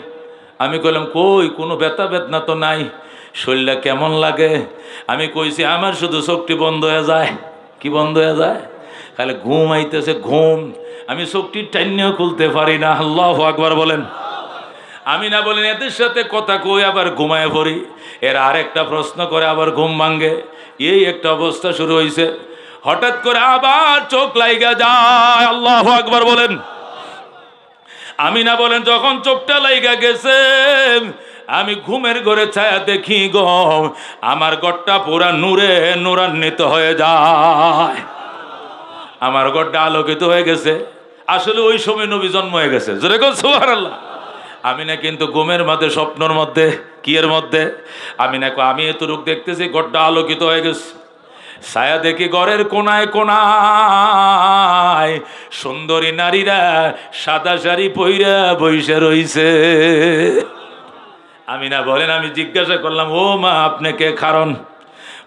আমি কইলাম, কই, কোনো ব্যথা বেদনা তো নাই। শরীরটা কেমন লাগে? আমি কইছি, আমার শুধু চোখটি বন্ধ হয়ে যায়। কি বন্ধ হয়ে যায়? খালি ঘুম আইতেছে, ঘুম। আমি চোখটি টাইনেও খুলতে পারি না। আল্লাহ আকবার বলেন। আমি না বলেন এদের সাথে কথা কই আবার ঘুমায় পড়ি? এর আরেকটা প্রশ্ন করে, আবার ঘুম ভাঙ্গে এই একটা অবস্থা শুরু হয়েছে হঠাৎ করে আবার চোখ লাইগা যায়। আল্লাহ আকবার বলেন। আমি না বলেন, যখন চোখটা লাইগা গেছে আমি ঘুমের ঘরে ছায়া দেখি গো, আমার গড়টা পুরা নূরে নূরান্বিত হয়ে যায়। আমার গড়টা আলোকিত হয়ে গেছে। আসলে ওই সময় নবী জন্ম হয়ে গেছে। জোরে গো সুহার আল্লাহ আমি না কিন্তু ঘুমের মধ্যে, স্বপ্নর মধ্যে, কিয়ের মধ্যে, আমি না আমি এতটুক দেখতেছি গড়টা আলোকিত হয়ে গেছে। ছায়া দেখি ঘরের কোনায় কোনায় সুন্দরী নারীরা সাদা শাড়ি পইরা বইসে রইছে। আমি না বলেন, আমি জিজ্ঞাসা করলাম, ও মা, আপনি কে কারণ?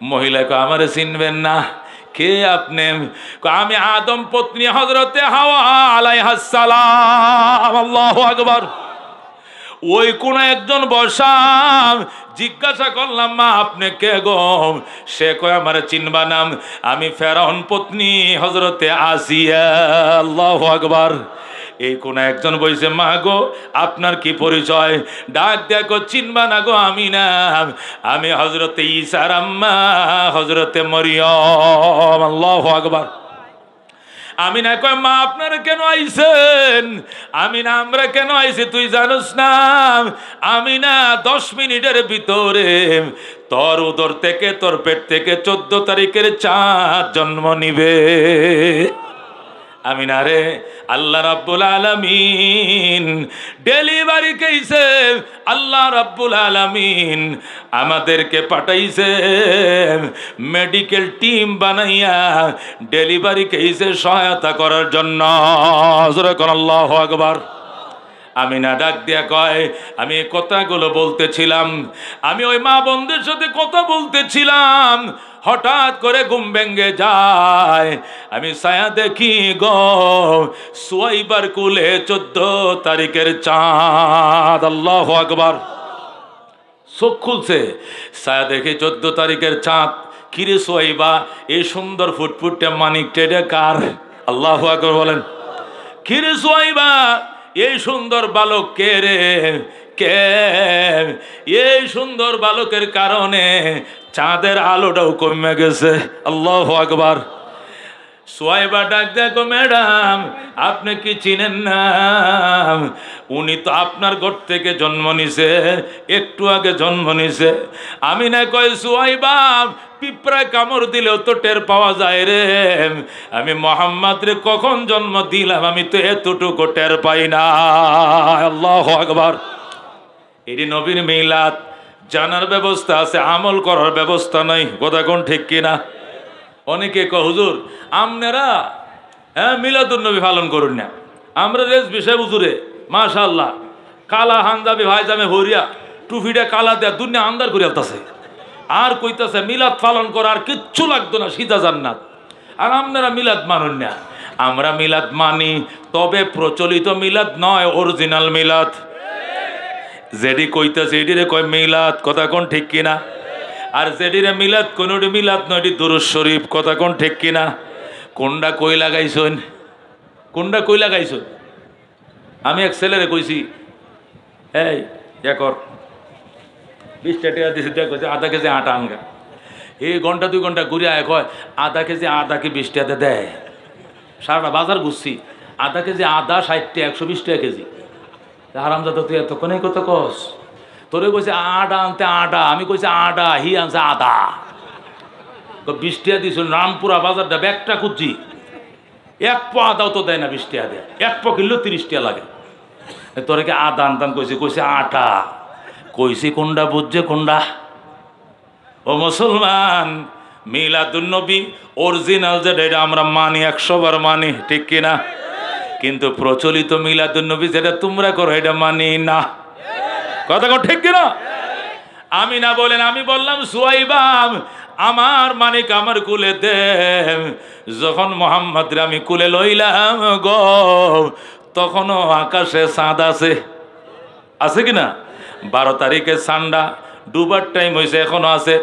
মহিলাকে আমারে চিনবেন না। কে আপনি? আমি আদম পত্নী হজরতে হাওয়া আলাই হাসালাম আল্লাহ আকবর। ওই কোন একজন বসাম জিজ্ঞাসা করলাম, মা, আপনি কে গম সে কয়, আমার চিনবা নাম আমি ফেরাউন পত্নী হজরতে আসিয়া। আল্লাহ আকবার। এই কোন একজন বলছে, মা গো, আপনার কি পরিচয়? ডাক দেখো, চিনবা না গো আমি না আমি হজরতে ইসার আম্মা হজরতে মরিয়ম। আল্লাহ আকবার। আমি না কয়, মা, আপনারা কেন আইছেন? আমি না আমরা কেন আইছি তুই জানোস না? আমি না দশ মিনিটের ভিতরে তোর উদর থেকে, তোর পেট থেকে চোদ্দ তারিখের চাঁদ জন্ম নিবে। আমি না রে, আল্লাহ রাব্বুল আলামিন ডেলিভারি কেছে আল্লাহ রাব্বুল আলামিন আমাদেরকে পাঠাইছে, মেডিকেল টিম বানাইয়া ডেলিভারি কেছে সহায়তা করার জন্য। আল্লাহ আকবার। আমি না ডাক দিয়া কয়, আমি কথাগুলো বলতেছিলাম। আমি ওই মা বন্ধুর সাথে কথা বলতেছিলাম। হঠাৎ করে ঘুম ভেঙ্গে যায়। আমি ছায়া দেখি গো, সোয়াইবার কুলে চোদ্দ তারিখের চাঁদ। আল্লাহ আকবার। চোখ খুলছে। ছায়া দেখি চোদ্দ তারিখের চাঁদ। কিরে সোয়াইবা এই সুন্দর ফুটফুটে মানিক টেডে কার? আল্লাহ আকবর বলেন। কিরে সোয়াইবা এই সুন্দর বালক কে রে? কে? এই সুন্দর বালকের কারণে চাঁদের আলোটাও কমে গেছে। আল্লাহ আকবার। সোয়াইবা ডাক দেখো ম্যাডাম, আপনি কি চিনেন না? উনি তো আপনার ঘর থেকে জন্ম নিছে, একটু আগে জন্ম নিছে। আমি না কই সোয়াইবা, পিঁপড়ায় কামড় দিলেও তো টের পাওয়া যায় রে। আমি মোহাম্মদ রে কখন জন্ম দিলাম, আমি তো এতটুকু টের পাই না। আল্লাহ আকবার। এটি নবীর মিলাদ, জানার ব্যবস্থা আছে, আমল করার ব্যবস্থা নাই কথা কোন ঠিক কিনা? অনেকে ক হুজুর আপনারা হ্যাঁ মিলাদুল নবী পালন করুন না। আমরা রেস বিষয় বুঝুরে মাশাল্লাহ কালা হানজাবি ভাইজামে হরিয়া টুফিটা কালা দেয়া দুনিয়া আন্দার করে আলতাছে। আর কইতাছে, মিলাদ পালন করা আর কিচ্ছু লাগতো না সীতা জান্নাত। আর আপনারা মিলাদ মানুন না। আমরা মিলাদ মানি, তবে প্রচলিত মিলাদ নয়, অরিজিনাল মিলাদ। যেডি কইতাছে, এডিরে কয় মিলাদ, কথা কোন ঠিক কিনা? আর যেডিরে মিলাদ, কোনটি মিলাদ নয়, এটি দুরুজ শরীফ। কথা কোন ঠিক কিনা? কোনটা কই লাগাইছন? কোনটা কই লাগাইছন? আমি এক ছেলেরে কইছি, এই, ইয়া কর। বিশটা টাকা দিছি দেখ কইছে, আধা কেজি আটা আনগা। এই ঘণ্টা, দুই ঘণ্টা ঘুরে আয়, কয়, আধা কেজি আদাকে বিশ টাকাতে দেয় সারাটা বাজার ঘুরছি, আধা কেজি আদা ষাটটা একশো বিশ টাকা কেজি। হারামজাদা, তুই এতক্ষণে কত কস? তোরে কইছে আডা আনতে আডা, আমি কইছি আডা, হি আনছে আদা। বিশ টাকা দিছিল রামপুরা বাজারটা ব্যাগটা খুঁজছি। এক পা আদাও তো দেয় না বিশ টাকা দেয় এক পা কিনলেও তিরিশ টাকা লাগে তোরে কি আদা আনতাম কইছে? কইছে আটা। কইছি কোনটা বুঝছে কোনটা ও মুসলমান মিলাদুন্নবী অরিজিনাল যেটা এটা আমরা মানি একশো বার মানি, ঠিক কিনা? কিন্তু প্রচলিত মিলাদুন্নবী যেটা তোমরা করো, এটা মানি না। কথা কো ঠিক কিনা? আমি না বলেন, আমি বললাম সুয়াইবাম আমার মানিক আমার কুলে দে যখন মোহাম্মদ আমি কুলে লইলাম গো, তখনও আকাশে চাঁদ আছে। আছে কি না বারো তারিখে সান্ডা ডুবার টাইম হয়েছে এখনও আছে।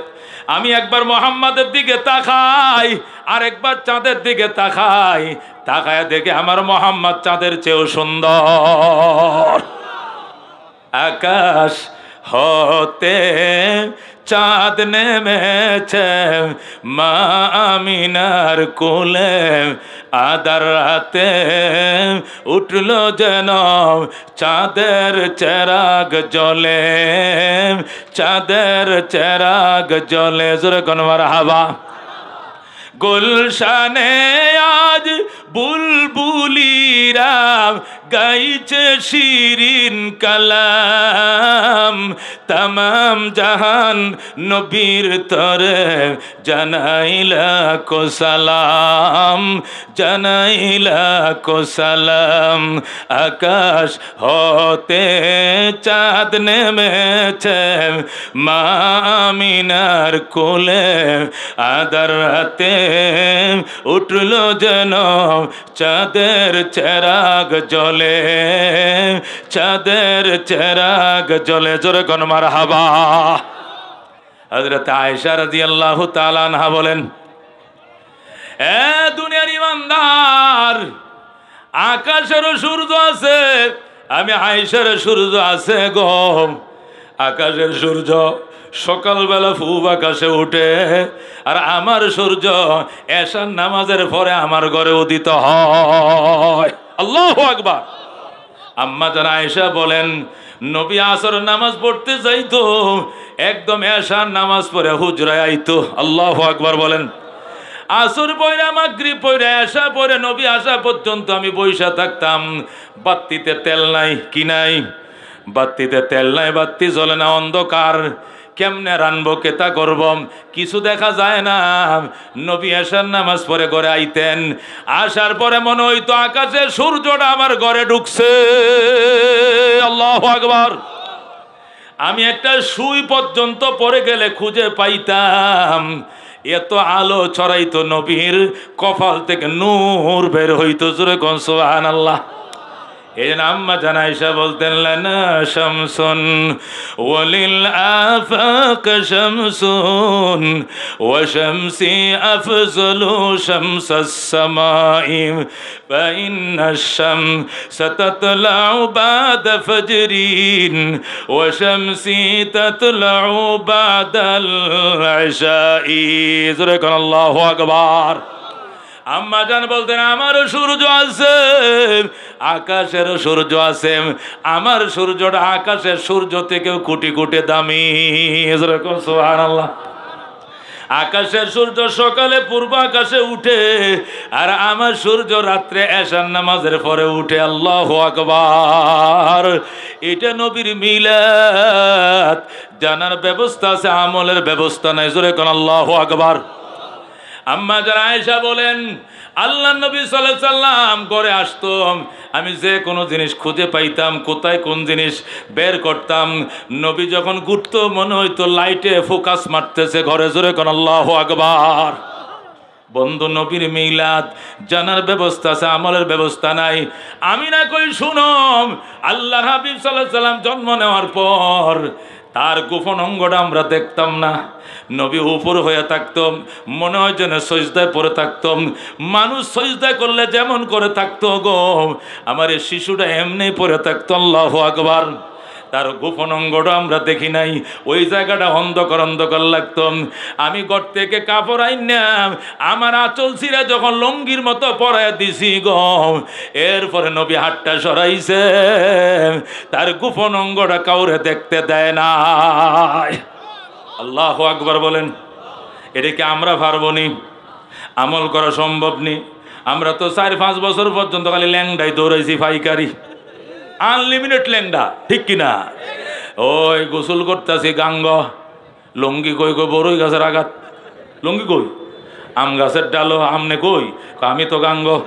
আমি একবার মোহাম্মদের দিকে তাকাই আর একবার চাঁদের দিকে তাকাই, তাকায় দেখে আমার মোহাম্মদ চাঁদের চেয়েও সুন্দর। আকাশ হতে চাঁদ নেমেছে, মা আমিনার কোলে আদার রাতে উঠল যেন চাঁদের চেরাগ জলে, চাঁদের চেরাগ জলে। জোরে কোনবার হাবা। গুলশানে আজ বুলবুলিরা গাইছে শিরিন কালাম। তামাম জাহান নবীর তরে জানাইলা কো সালাম, জানাইলা কো সালাম। আকাশ হতে চাঁদ নেমেছে মামিনার কোলে আদার রাতে উঠল যেন চাঁদের চেরাগ জলে। চাঁদের চেরাগ জলে জোরে কোন মার হাবা হজরত আয়সা রাজি আল্লাহ তালানহা বলেন, এ দুনিয়ার ইমানদার, আকাশেরও সূর্য আছে, আমি আয়সার সূর্য আছে গম আকাশের সূর্য সকালবেলা ফুব আকাশে উঠে, আর আমার সূর্য এসার নামাজের পরে আমার ঘরে উদিত হয়। আল্লাহ আকবার। আম্মা যারা আয়েশা বলেন, নবী আসর নামাজ পড়তে যাইতো, একদম এসার নামাজ পড়ে হুজরায় আইতো। আল্লাহ আকবার বলেন। আসর পয়রা মাগরি পয়রা আসা পরে নবী আসা পর্যন্ত আমি বৈশা থাকতাম। বাত্তিতে তেল নাই, কি নাই? বাত্তিতে তেল নাই, বাত্তি জ্বলে না অন্ধকার। কেমনে রানবো কেতা করব কিছু দেখা যায় না। নবী আসার নামাজ পরে ঘরে আইতেন। আসার পরে মনে হইতো আকাশে সূর্যটা আমার ঘরে ঢুকছে। আল্লাহ আকবার। আমি একটা সুই পর্যন্ত পরে গেলে খুঁজে পাইতাম। এত আলো ছড়াইতো নবীর কপাল থেকে নূর বের হইতো। জোরে কোন সোহান আল্লাহ এই জন্য আম্মা জানাইসা বলতেন লানা শামসুন ওয়ালিল আফাক শামসুন ওয়া শামসি আফজলু শামসাস সামাই فإن الشمس تطلع بعد فجرين وشمسي تطلع بعد العشاء ذكر الله أكبر আম্মা জান বলতেন, আমারও সূর্য আছে, আকাশেরও সূর্য আছে, আমার সূর্যটা আকাশের সূর্য থেকেও কোটি কোটি দামি। এরকম সোহান আল্লাহ আকাশের সূর্য সকালে পূর্ব আকাশে উঠে, আর আমার সূর্য রাত্রে এশার নামাজের পরে উঠে, আল্লাহ আকবার। এটা নবীর মিলাদ। জানার ব্যবস্থা আছে, আমলের ব্যবস্থা নাই জোরে কোন আল্লাহ আকবার। আম্মা যারা আয়েশা বলেন, আল্লাহ নবী সাল্লাম করে আসতো আমি যে কোনো জিনিস খুঁজে পাইতাম, কোথায় কোন জিনিস বের করতাম, নবী যখন ঘুরতো, মনে হইতো লাইটে ফোকাস মারতেছে ঘরে, জোরে কোন আল্লাহ আকবার। বন্ধু, নবীর মিলাদ, জানার ব্যবস্থা আছে, আমলের ব্যবস্থা নাই। আমি না কই শুনম আল্লাহ হাবিব সাল্লাহ সাল্লাম জন্ম নেওয়ার পর তার গোপন অঙ্গটা আমরা দেখতাম না। নবী উপর হয়ে থাকতাম, মনে হয় যেন সজদায় পরে থাকতাম। মানুষ সজদায় করলে যেমন করে থাকতো গো। আমার এই শিশুটা এমনি পরে থাকতো, আল্লাহ আকবার। তার গোপন অঙ্গটা আমরা দেখি নাই। ওই জায়গাটা অন্ধকার অন্ধকার লাগতো। আমি ঘর থেকে কাপড় আইনাম আমার আঁচল ছিঁড়ে যখন লঙ্গির মতো পরায় দিছি গো। এরপরে নবী হাতটা সরাইছে। তার গোপন অঙ্গটা কাউরে দেখতে দেয় না আল্লাহ আকবার বলেন এটাকে আমরা পারব নি? আমল করা সম্ভব নি? আমরা তো চার পাঁচ বছর পর্যন্ত খালি ল্যাংডাই দৌড়াইছি, পাইকারি। আনলিমিটেড ল্যাংডা ঠিক কিনা? ওই গোসল করতেছি গাঙ্গ। লঙ্গি কই কই? বড়ই গাছের আঘাত। লঙ্গি কই? আম গাছের ডালো আমনে কই? আমি তো গাঙ্গ।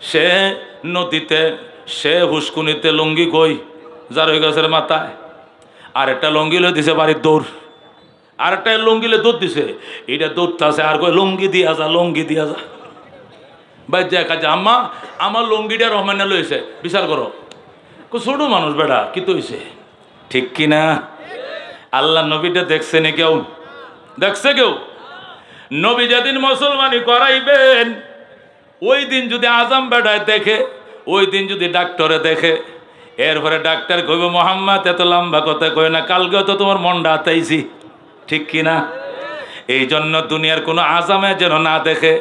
সে নদীতে, সে হুসকুনিতে লঙ্গি কই? জারই গাছের মাথায়। আর একটা লঙ্গি লই দিছে বাড়ির দৌড়। আর একটা লঙ্গিলে দৌড় দিছে। এটা দৌড়তে আর কয়, লঙ্গি দিয়া যা, লঙ্গি দিয়া যা। ভাই যা কাজে আম্মা, আমার লঙ্গিটা রহমানে লইছে। বিচার করো। ছোট মানুষ বেড়া, কি তো ঠিক কি না আল্লাহ নবীটা দেখছে নি কেউ? দেখছে কেউ? নবী যেদিন মুসলমানি করাইবেন, ওই দিন যদি আজম বেড়ায় দেখে, ওই দিন যদি ডাক্তারে দেখে, এরপরে ডাক্তার কইবে, মোহাম্মদ, এত লম্বা কথা কই না কালকে তো তোমার মনটা আতাইছি। ঠিক কি না এই জন্য দুনিয়ার কোনো আজামে যেন না দেখে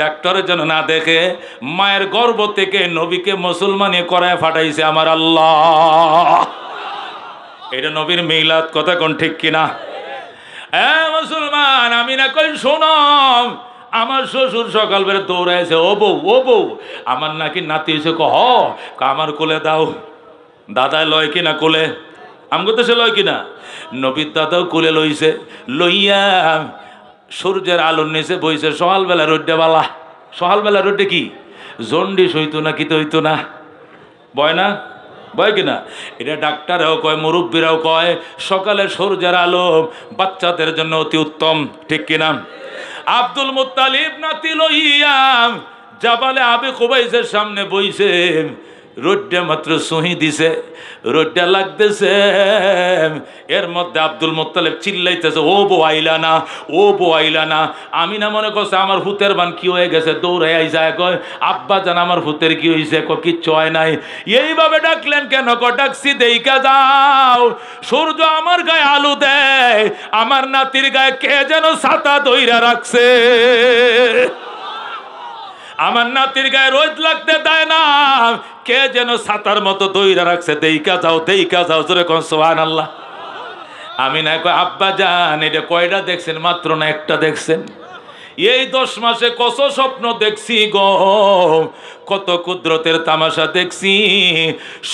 ডাক্তারের যেন না দেখে, মায়ের গর্ভ থেকে নবীকে মুসলমানি করায় ফাটাইছে আমার আল্লাহ। এটা নবীর মিলাদ কথা কোন ঠিক কিনা? হ্যাঁ মুসলমান, আমি না কই শোনম, আমার শ্বশুর সকালবেলা দৌড়াইছে, ও বউ ও বউ, আমার নাকি নাতি হয়েছে কহ আমার কোলে দাও। দাদায় লয় কিনা কোলে? আমগো তো সে লয় কিনা? নবীর দাদাও কোলে লইছে, লইয়া সূর্যের আলোর নিচে বইছে, সকালবেলা রোড্ডে বালা। সকালবেলা রোড্ডে কি? জন্ডিস হইতো না কি তো হইতো না। বয় না? বয় কিনা? এটা ডাক্তাররাও কয়, মুরব্বীরাও কয়, সকালে সূর্যের আলো বাচ্চাদের জন্য অতি উত্তম, ঠিক কিনা? আব্দুল মুত্তালিব নাতি লইয়াম জাবালে আবে কুবাইসের সামনে বইছে রোডটা মাত্র সহি দিছে রোডটা লাগতেছে। এর মধ্যে আব্দুল মোত্তালেব চিল্লাইতেছে, ও বো আইলা না, ও বো আইলা না। আমি না মনে করছে, আমার হুতের বান কি হয়ে গেছে? দৌড়ে আই যায় কয় আব্বা জান, আমার হুতের কি হয়েছে ক, কিচ্ছু হয় নাই। এইভাবে ডাকলেন কেন? ক, ডাকছি দেইকা যাও। সূর্য আমার গায়ে আলু দেয়। আমার নাতির গায়ে কে যেন ছাতা দইরা রাখছে? আমার নাতির গায়ে রোদ লাগতে দেয় না। কে যেন ছাতার মতো দইরা রাখছে, দেইকা যাও দেইকা যাও, জোরে কোন সোহান আল্লাহ আমি না কয়, আব্বা যান এটা কয়টা দেখছেন? মাত্র না একটা দেখছেন। এই দশ মাসে কত স্বপ্ন দেখছি গো, কত কুদরতের তামাশা দেখছি।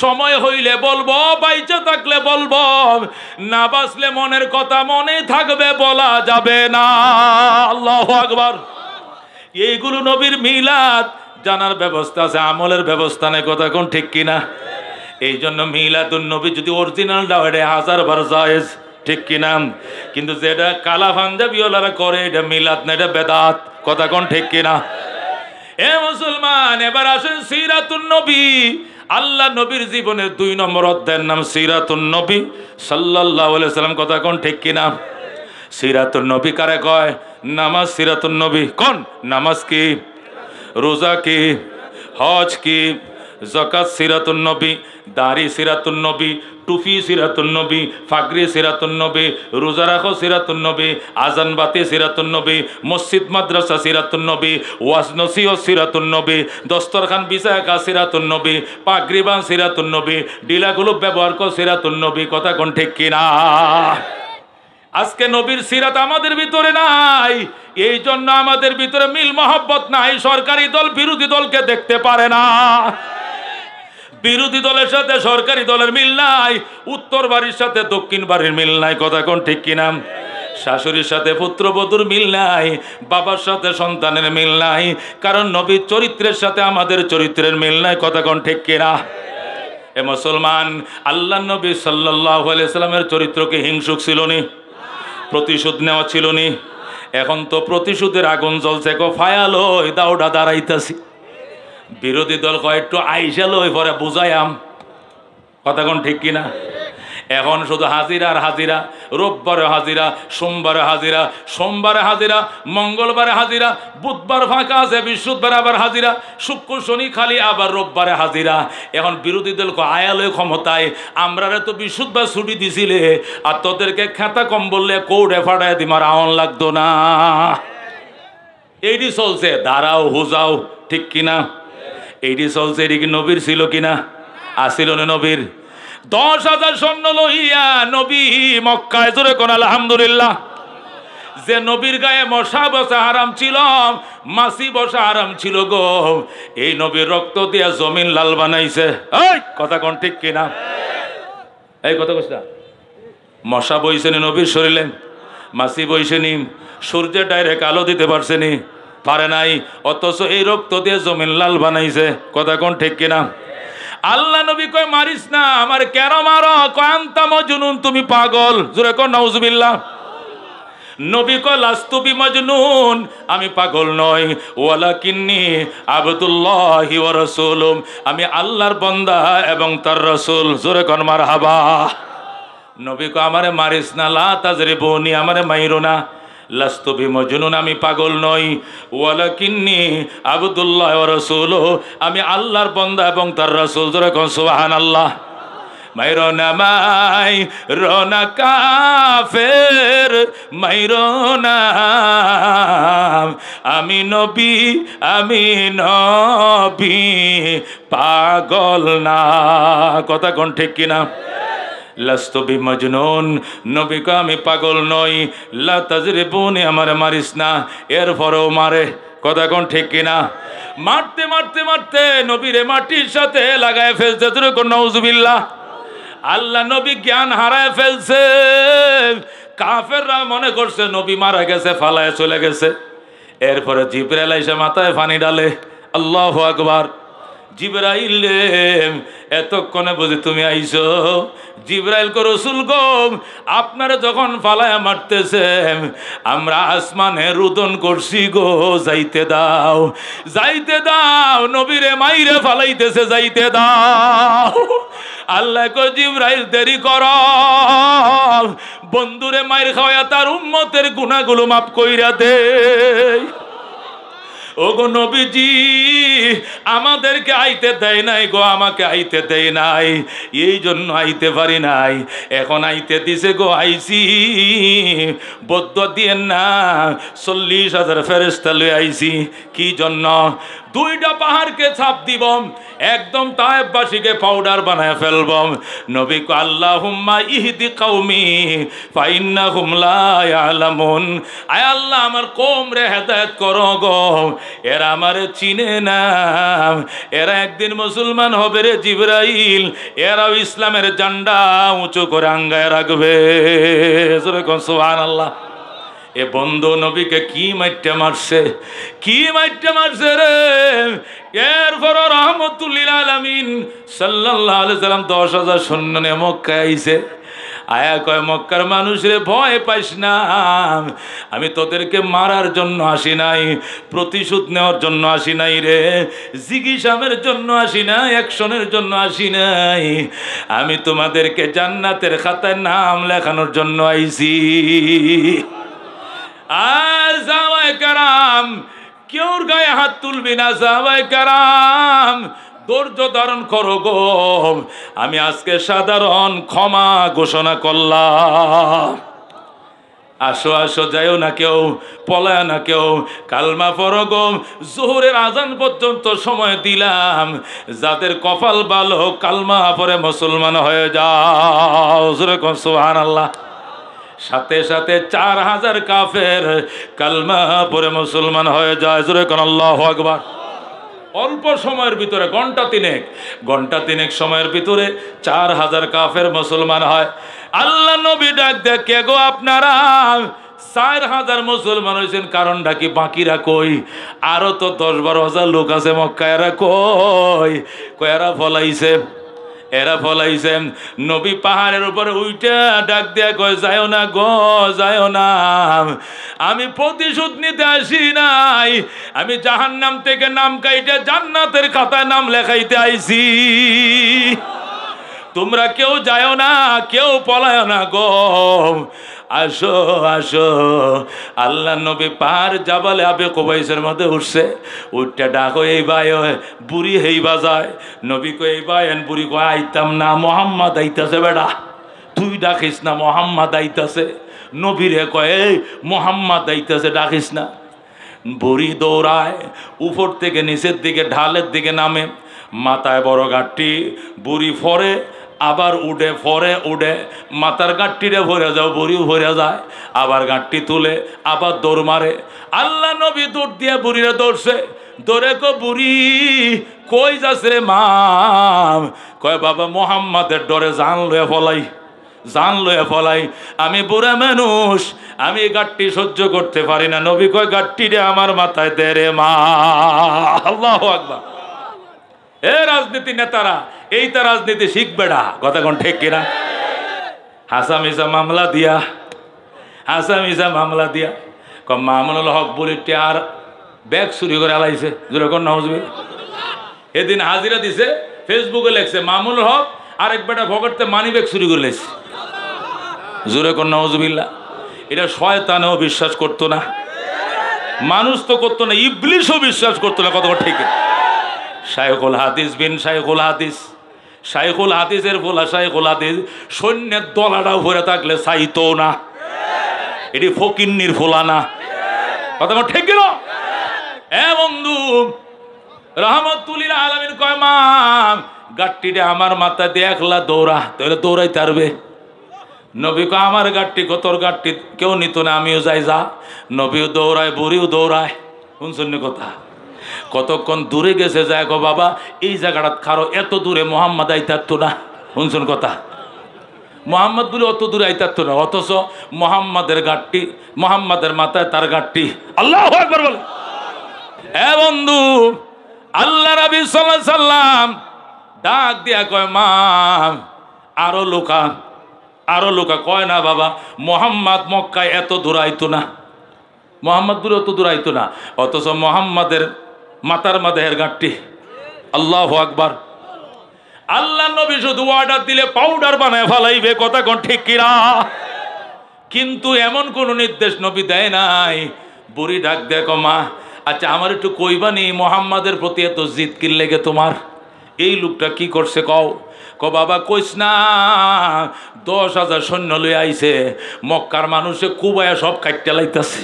সময় হইলে বলব, বাইচে থাকলে বলব, না বাঁচলে মনের কথা মনে থাকবে, বলা যাবে না। আল্লাহ আকবার। এইগুলো নবীর মিলাদ। জানার ব্যবস্থা আছে, আমলের ব্যবস্থা নেই, কথা কোন ঠিক কিনা? এই জন্য মিলাদুন নবী যদি অরিজিনাল দাও এটা হাজার বার জায়েজ, ঠিক কিনা? কিন্তু যেটা কালা পাঞ্জাবিওয়ালারা করে, এটা মিলাদ না, এটা বেদাত, কথা কোন ঠিক কিনা? এ মুসলমান, এবার আসেন সিরাতুন নবী। আল্লাহ নবীর জীবনের দুই নম্বর অধ্যায়ের নাম সিরাতুন নবী আলাইহি সাল্লাম কথা কোন ঠিক কিনা? সিরাতুন নবী কারে কয়? নামাজ সিরাতুন নবী কোন নামাজ কি রোজা কি হজ কি জকাত সিরাতুন নবী দাড়ি সিরাতুন নবী টুফি সিরাতুন নবী ফাগরি সিরাতুন নবী রোজা রাখো সিরাতুন নবী আজান বাতি সিরাতুন নবী মসজিদ মাদ্রাসা সিরাতুন নবী ওয়াজ নসিহ সিরাতুন নবী দস্তরখান বিশাখা সিরাতুন নবী পাগরিবান সিরাতুন নবী ডিলাগুলো ব্যবহার কর সিরাতুন নবী কথা কোন ঠিক কিনা আজকে নবীর সিরাত আমাদের ভিতরে নাই। এই জন্য আমাদের ভিতরে মিল মহব্বত নাই। সরকারি দল বিরোধী দলকে দেখতে পারে না। বিরোধী দলের সাথে সরকারি দলের মিল নাই। উত্তর বাড়ির সাথে দক্ষিণ বাড়ির মিল নাই। কথা কোন ঠিক কিনা শাশুড়ির সাথে পুত্রবধূর মিল নাই। বাবার সাথে সন্তানের মিল নাই। কারণ নবীর চরিত্রের সাথে আমাদের চরিত্রের মিল নাই। কথা কোন ঠিক কিনা এ মুসলমান, আল্লাহ নবী সাল্লাহ আলিয়া সাল্লামের চরিত্রকে হিংসুক ছিল নি? প্রতিশোধ নেওয়া ছিল নি। এখন তো প্রতিশোধের আগুন জ্বলছে গো, ফায়ালো দাওডা দাঁড়াইতাছি। বিরোধী দল কয়েকটু আইসালো পরে বুঝাইয়াম। কথা কোন ঠিক কিনা? এখন শুধু হাজিরা আর হাজিরা। রোববারে হাজিরা, সোমবারে হাজিরা সোমবারে হাজিরা, মঙ্গলবারে হাজিরা, বুধবার ফাঁকা আছে, বৃহস্পতিবার আবার হাজিরা, শুক্র, শনি, খালি আবার রোববারে হাজিরা। এখন বিরোধী দল আয়ালয় ক্ষমতায় আমরা তো বৃহস্পতিবার ছুটি দিছিলে, আর তোদেরকে খেতা কম বললে কৌড়ে ফাটায় দিমার আওয়ান লাগতো না। এইটি চলছে, দাঁড়াও, হুজাও, ঠিক কিনা? এইটি চলছে এটি কি নবীর ছিল কিনা? আসিল নবীর। দশ হাজার স্বর্ণ লইয়া নবী মক্কায়, জোরে কোন আলহামদুলিল্লাহ। যে নবীর গায়ে মশা বসা হারাম ছিল, মাসি বসা হারাম ছিল গো। এই নবীর রক্ত দিয়া জমিন লাল বানাইছে। এই, কথা কোন ঠিক কিনা? এই, কথা কইস না। মশা বইছে নি নবীর শরীরে, মাসি বইছে নি, সূর্যে ডাইরেক্ট আলো দিতে পারছে নি, পারে নাই, অথচ এই রক্ত দিয়ে জমিন লাল বানাইছে। কথা কোন ঠিক কিনা? আল্লাহ নবী কয়, মারিস না, আমার কেন মারো? কান্তা মজনুন, তুমি পাগল। জোরে কর, নাউজুবিল্লাহ। নবী কয়, লাস্তুবি মজনুন, আমি পাগল নই। ওয়ালা কিন্নি আবদুল্লাহি ওয়া রাসূলুম, আমি আল্লাহর বান্দা এবং তার রাসূল। জোরে কর, মারহাবা। নবী কয়, আমারে মারিস না, লা তাজরিবুনি, আমারে মাইরো না। লাস্তবি মজনুন আমি পাগল নই। ওয়ালা কিন্নি আবদুল্লাহ রসুল আমি আল্লাহর বন্দা এবং তার রসুল। যেরকম সুবাহান আল্লাহ মাইরোনা মাই রোনা কাফের মাইরোনা আমি নবী আমি নবী, পাগল না। কথা কোন ঠিক কিনা? লাস্তবি মজনুন নবীকে আমি পাগল নই, লা তাজরিবুনি আমার মারিস না এর পরেও মারে কথা কোন ঠিক কিনা? মারতে মারতে মারতে নবীরে মাটির সাথে লাগায় ফেলছে তোর কোন নৌজুবিল্লাহ আল্লাহ নবী জ্ঞান হারায় ফেলছে। কাফেররা মনে করছে নবী মারা গেছে, ফালায় চলে গেছে। এরপরে জিব্রাইল এসে মাথায় পানি ডালে, আল্লাহ আকবার। জিব্রাইল এতক্ষণে বুঝি তুমি আইছো? জিব্রাইল কো রসুল গো, আপনারা যখন ফালায় মারতেছে আমরা আসমানে রুদন করছি গো, যাইতে দাও যাইতে দাও, নবীরে মাইরে ফালাইতেছে, যাইতে দাও। আল্লাহ কো জিব্রাইল, দেরি কর। বন্ধুরে মাইর খাওয়া তার উম্মতের গুণাগুলো মাফ কইরা দে ও গো নবীজি, আমাদেরকে আইতে দেয় নাই গো, আমাকে আইতে দেয় নাই। এই জন্য আইতে পারি নাই। এখন আইতে দিছে গো, আইছি। বদ্ধ দিয়েন না, চল্লিশ হাজার ফেরেস্তা লই আইছি। কি জন্য? দুইটা পাহাড়কে ছাপ দিব একদম তায়েববাসীকে পাউডার বানায় ফেলব নবী আল্লাহ হুম্মা ইহদি কৌমি ফাইন্না হুমলা আলামুন আয় আল্লাহ, আমার কোম রে হেদায়ত করো গো। এরা আমার চিনে না। এরা একদিন মুসলমান হবে রে জিব্রাইল। এরাও ইসলামের জান্ডা উঁচু করে আঙ্গায় রাখবে। সোহান আল্লাহ এ বন্ধু নবীকে কি মাইটে মারছে? কি মাইটে মারছে রে? এরপর রহমতুল্লিল আলমিন সাল্লাহ সাল্লাম দশ হাজার সৈন্য নিয়ে মক্কা আইছে। আয়া কয়, মক্কার মানুষ রে, ভয় পাইস না। আমি তোদেরকে মারার জন্য আসি নাই, প্রতিশোধ নেওয়ার জন্য আসি নাই রে। জিজ্ঞাসামের জন্য আসি না অ্যাকশনের জন্য আসি নাই। আমি তোমাদেরকে জান্নাতের খাতায় নাম লেখানোর জন্য আইছি। জামাই কারাম, কেউর গায়ে হাত তুলবি না জামাই কারাম। ধৈর্য ধারণ করো গো। আমি আজকে সাধারণ ক্ষমা ঘোষণা করলাম। আসো আসো, যাইও না কেউ পলায় না কেউ, কালমা পরগম জোহরের আজান পর্যন্ত সময় দিলাম। যাদের কপাল ভালো, কালমা পরে মুসলমান হয়ে যাও। সোহান আল্লাহ সাথে সাথে চার হাজার কাফের কালমা পরে মুসলমান হয়ে যায়। যেরকম আল্লাহ আকবার। অল্প সময়ের ভিতরে, ঘণ্টা তিনেক ঘণ্টা তিনেক সময়ের ভিতরে চার হাজার কাফের মুসলমান হয়। আল্লাহ নবী ডাক দেখে গো আপনারা? চার হাজার মুসলমান হয়েছেন কারণ কি বাকিরা কই? আরও তো দশ বারো হাজার লোক আছে মক্কা এরা কই? কয়ারা ফলাইছে? এরা ফলাইছে নবী পাহাড়ের উপরে উইটা ডাক দেয়া কয় যায় না গ যায় না। আমি প্রতিশোধ নিতে আসি নাই। আমি জাহান্নাম থেকে নাম কাইটা জান্নাতের খাতায় নাম লেখাইতে আইসি তোমরা কেউ যায় না, কেউ পলায় না গো। আসো আসো। আল্লাহ নবী পার যাবালে আবে কোবাইসের মধ্যে উঠছে। উঠটা ডাকো, এই বাই বুড়ি হেই বাজায়। নবী কো এই বাই বুড়ি কয়, আইতাম না, মোহাম্মদ আইতাছে বেড়া তুই ডাকিস না, মোহাম্মদ আইতাছে। নবীরে কয়, এই, মোহাম্মদ আইতাছে, ডাকিস না। বুড়ি দৌড়ায়, উপর থেকে নিচের দিকে, ঢালের দিকে নামে। মাথায় বড় গাঠটি বুড়ি ফরে আবার উঠে, ফরে উঠে, মাথার গাঠটিরে ভরে যাও, বুড়িও ভরে যায়। আবার গাঠটি তুলে, আবার দৌড় মারে। আল্লাহ নবী দৌড় দিয়ে বুড়িরে দৌড়ছে। দৌড়ে কো, বুড়ি, কই যাস রে মাম? কয়, বাবা, মোহাম্মদের ডরে জান লয়ে ফলাই, জান লয়ে ফলাই। আমি বুড়া মানুষ, আমি গাঠটি সহ্য করতে পারি না। নবী কয় গাঠটি রে আমার মাথায় দে রে মা। আল্লাহ আকবার। এ রাজনীতি নেতারা এইটা রাজনীতি শিখবেড়া কথা কোন ঠিক কিনা? হাসামিসা মামলা দিয়া হাসামিসা মামলা দিয়া। ক মামুনুল হক বলি আর ব্যাগ চুরি করে আলাইছে। যেরকম নজবে এদিন হাজিরা দিছে, ফেসবুকে লেখছে, মামুনুল হক আরেক বেটা ভগতে মানি ব্যাগ চুরি করে লেছে জোরে কর নজবিল্লা এটা শয়তানেও বিশ্বাস করতো না। মানুষ তো করতো না, ইবলিশও বিশ্বাস করতো না কত ঠিক শাইখুল হাদিস বিন শাইখুল হাদিস। শাইখুল হাদিসের বলা শাইখুল হাদিস, সৈন্যের দলাটা ভরে থাকলে চাইতো না। এটি ফকিন্নির ফোলা না কথা ঠিক গেল এ বন্ধু, রহমতুল্লিল আলমিন কয়, মা, গাট্টিটা আমার মাথা দিয়ে একলা দৌড়া, তাহলে দৌড়াইতে পারবে? নবী কয়, আমার গাট্টি তোর গাট্টি কেউ নিত না, আমিও যাই, যা। নবীও দৌড়ায়, বুড়িও দৌড়ায়। শুনছেন কথা? কতক্ষণ দূরে গেছে যায় গো বাবা, এই জায়গাটা খারো, এত দূরে মোহাম্মদ আইতার না। শুনছেন কথা? মোহাম্মদ বলে, অত দূরে আইতার না, অথচ মোহাম্মদের গাঠটি মোহাম্মদের মাথায় তার গাঠটি আল্লাহ একবার এ বন্ধু আল্লাহ রাবি সাল্লাম ডাক দিয়া কয়, মা, আরও লোকা আরও লোকা। কয়, না বাবা, মোহাম্মদ মক্কায় এত দূর আইতো না। মোহাম্মদ বলে, অত দূর আইতো না। অথচ মোহাম্মদের মাতার মাদেহের গাঁটটি। আল্লাহ আকবার। আল্লাহ নবী শুধু অর্ডার দিলে পাউডার বানায় ফেলাইবে, কথা কোন ঠিক কিনা? কিন্তু এমন কোন নির্দেশ নবী দেয় নাই। বুড়ি ডাক, দেখো মা আচ্ছা আমার একটু কইবানি মোহাম্মদের প্রতি এত জিদ লেগে তোমার? এই লোকটা কি করছে কও? ক বাবা, কইস না, দশ হাজার সৈন্য লই আইছে। মক্কার মানুষে কুবায়া সব কাটতে লাইতাছে।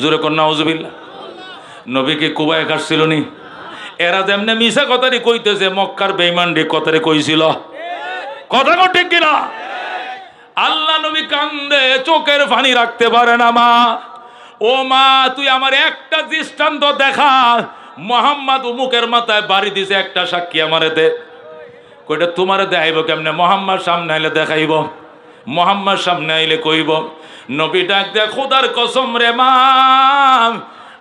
জোরে কন্যা হজবিল্লা নবীকে কুবায় কাটছিল নি? এরা যেমনে মিশা কথারি কইতেছে, মক্কার বেইমানডি কথারে কইছিল। কথা কো ঠিক কিনা? আল্লাহ নবী কান্দে, চোখের পানি রাখতে পারে না, মা। ও মা, তুই আমার একটা দৃষ্টান্ত দেখা। মোহাম্মদ উমুকের মাথায় বাড়ি দিছে একটা সাক্ষী আমারে দে। কইটা তোমারে দেখাইব কেমনে? মোহাম্মদ সামনে আইলে দেখাইব। মোহাম্মদ সামনে আইলে কইব, নবী ডাক দে, খোদার কসম রে মা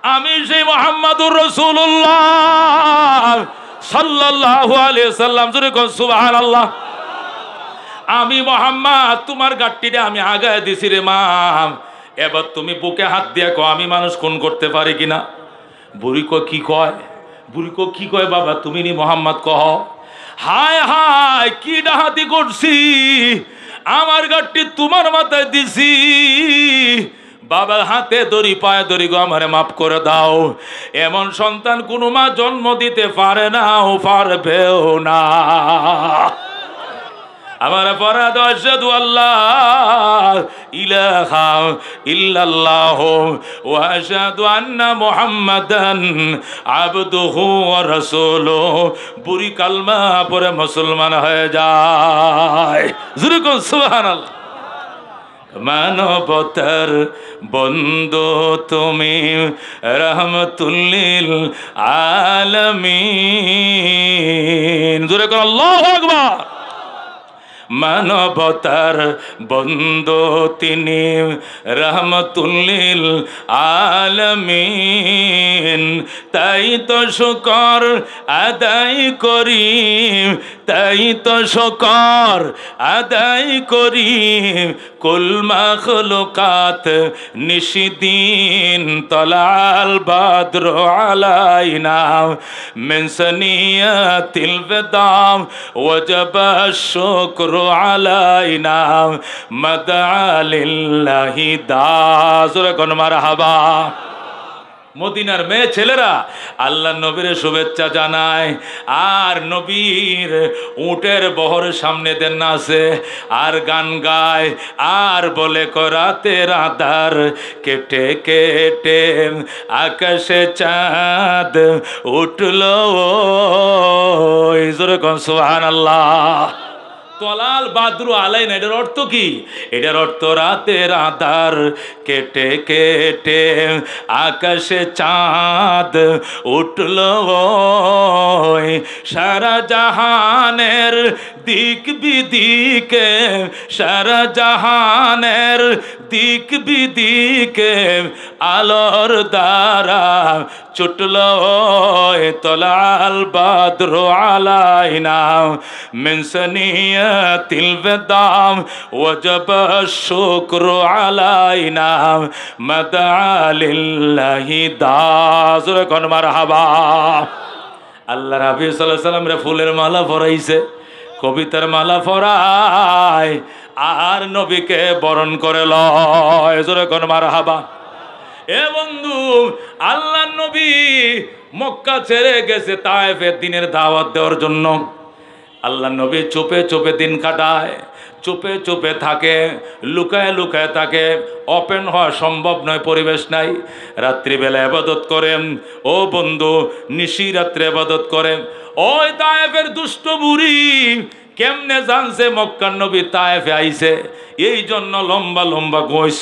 আমি সেই মোহাম্মদুর রসুল্লাহ সাল্লাল্লাহু আলাইহি সাল্লাম জুরে কোন, সুবহানাল্লাহ। আমি মোহাম্মদ, তোমার গাট্টিরে আমি আগায় দিছি রে মাম এবার তুমি বুকে হাত দিয়া কো আমি মানুষ খুন করতে পারি কিনা? বুড়ি কো কি কয়? বুড়ি কো কি কয়, বাবা, তুমি নি মোহাম্মদ কহ। হায় হায়, কি ডাহাতি করছি? আমার গাট্টি তোমার মাথায় দিছি। বাবা হাতে দড়ি, পায়ে দড়ি গো আমারে মাফ করে দাও। এমন সন্তান কোনো মা জন্ম দিতে পারে না, ও পারবেও না। আমার অপরাধ আশহাদু আল্লাহ, ইলাহা ইল্লাল্লাহ ওয়া আশহাদু আন্না মুহাম্মাদান আবদুহু ওয়া রাসূলুহু বুড়ি কালমা পরে মুসলমান হয়ে যায়। জোরে কোন, সুবহানাল্লাহ। মানবতার বন্ধু তুমি রহমতুল্লিল আলমিন। দূরে কোন আল্লাহ আকবার। মানবতার বন্ধু তিনি রহমতুল্লিল আলমিন। তাই তো শুকর আদায় করি, তাই তো শকর আদায় করি। কুলমাখ লোকাত নিশিদিন তলাল বাদ্র আলাইনা। মেনসনিয়া তিলবেদাম ওজব শুক্র মদিনার মেয়ে ছেলেরা আল্লাহ নবীর শুভেচ্ছা জানায়। আর নবীর উটের বহর সামনে দেন নাচে আর গান গায়, আর বলে করাতে রাধার কেটে কেটে আকাশে চাঁদ উঠল। জোরে কন সোহান আল্লাহ তলাল বাদরু আলাই না, এটার অর্থ কি? এটার অর্থ রাতের আধার কেটে কেটে আকাশে চাঁদ উঠল সারা জাহানের দিক বিদিকে, সারা জাহানের দিক বিদিকে, আলোর দ্বারা চুটল তলাল বাদ্র আলাইনা। মিনসনিয়াতিল বেদাম, ওয়াজব শুক্র আলাইনা। মাদালিল্লাহি দাজুর কোন মারহাবা আল্লাহ রাবি সাল্লাহ সাল্লাম রে ফুলের মালা পরাইছে। কবিতার মালা ফরায় আর নবীকে বরণ করে লয়। কোন মারহাবা। এ বন্ধু আল্লাহ নবী মক্কা ছেড়ে গেছে তায়েফের দিনের দাওয়াত দেওয়ার জন্য। আল্লাহ নবী চুপে চুপে দিন কাটায়, চুপে চুপে থাকে, লুকায় লুকায় থাকে ওপেন হওয়া সম্ভব নয়, পরিবেশ নাই। রাত্রিবেলা আবাদত করেন ও বন্ধু, নিশি রাত্রে আবাদত করেন ওই তায়েফের দুষ্ট বুড়ি কেমনে জানছে মক্কার নবী তায়েফে আইছে? এই জন্য লম্বা লম্বা গোস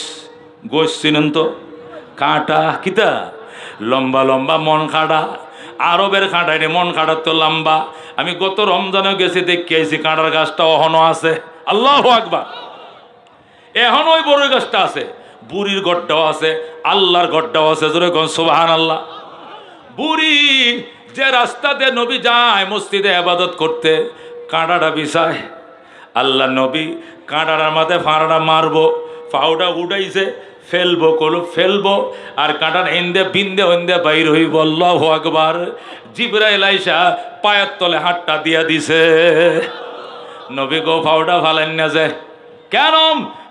গোস চিনেন তো? কাঁটা, কিতা? লম্বা লম্বা মন খাড়া। আরবের কাঁটা মন কাঁটার তো লম্বা। আমি গত রমজানেও গেছি, দেখি আইছি কাঁটার গাছটা অহনো আছে। আল্লাহ আকবার। এখন ওই বড় গাছটা আছে। বুড়ির গড্ডাও আছে, আল্লাহর গড্ডাও আছে, জোরে কোন সুবাহান আল্লাহ বুড়ি যে রাস্তাতে নবী যায়, মসজিদে আবাদত করতে, কাঁটাটা বিছায়। আল্লাহ নবী কাঁটাটার মাথায় ফাঁড়াটা মারবো ফাউটা উঠাইছে ফেলব কলু ফেলব, আর কাঁটার হিন্দে বিন্দে হন্দে বাইর হইব। আল্লাহ আকবার। জিবরাইল আইসা পায়ের তলে হাতটা দিয়া দিছে। নবী গো ফাউটা ফালেন না যে, কেন?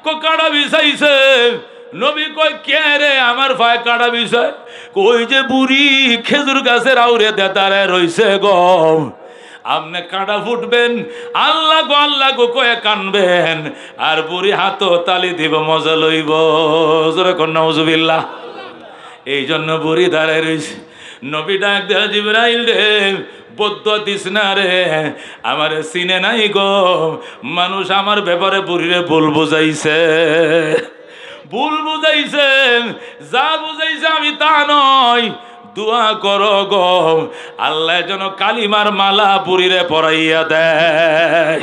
কো কাঁটা বিছাইছে নবী কই কে রে? আমার ভাই কাঁটা বিষয়? কই যে, বুড়ি খেজুর গাছের আউরে দেতারে রইছে গম। আপনি কাঁটা ফুটবেন, আল্লাহ গো আল্লাহ গো কয়ে কানবেন, আর বুড়ি হাত তালি দিব, মজা লইব। মজুবিল্লা এই জন্য বুড়ি দাঁড়ায় রয়েছে নবী ডাক দেয়, জিবরাইল রে, বদ্ধ দিস না রে, আমার চিনে নাই গো। মানুষ আমার ব্যাপারে বুড়িরে ভুল বুঝাইছে। ভুল বুঝাইছে, যা বুঝাইছে আমি তা নয়। দোয়া করো গো। আল্লাহ যেন কালিমার মালা বুড়িরে পরাইয়া দেয়।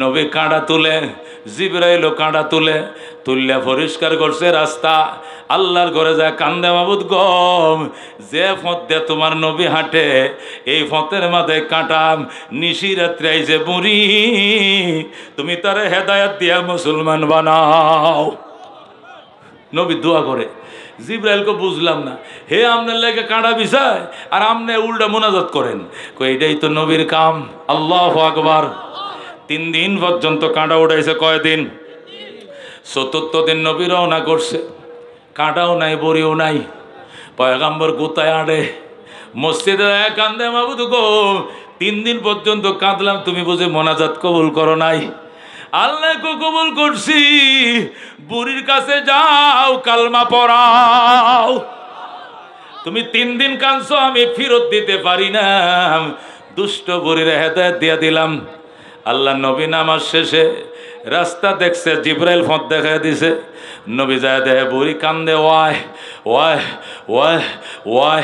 নবী কাঁড়া তুলে জিবরাইলো কাঁড়া তুলে, তুললে পরিষ্কার করছে রাস্তা। আল্লাহর ঘরে যায় কান্দে, মাবুদ গম যে ফতে তোমার নবী হাঁটে, এই ফতের মাথায় কাঁটাম নিশি রাত্রে আইছে বুড়ি। তুমি তার হেদায়াত দিয়া মুসলমান বানাও। নবী দোয়া করে জিব্রাইলকে বুঝলাম না। হে আপনার লাগে কাঁড়া বিষয়, আর আপনি উল্টা মোনাজাত করেন। এটাই তো নবীর কাম। আল্লাহ আকবার। তিন দিন পর্যন্ত কাঁটা উঠাইছে কয়দিন? চতুর্থ দিন নবী রওনা করছে। কাঁটাও নাই, বড়িও নাই। পয়গাম্বর গুতায় আড়ে মসজিদে কান্দে মাবুদ গো, তিন দিন পর্যন্ত কাঁদলাম, তুমি বুঝে মোনাজাত কবুল করো নাই? আল্লাহকে কবুল করছি। বুড়ির কাছে যাও, কালমা পড়াও। তুমি তিন দিন কাঁদছো, আমি ফেরত দিতে পারি না। দুষ্ট বুড়ির হেদায়ত দিয়ে দিলাম। আল্লাহ নবী নামাজ শেষে রাস্তা দেখছে, জিব্রাইল ফোঁত দেখা দিছে। নবী যায় দেহে বুড়ি কান্দে ওয়াই ওয়াই ওয়াই ওয়াই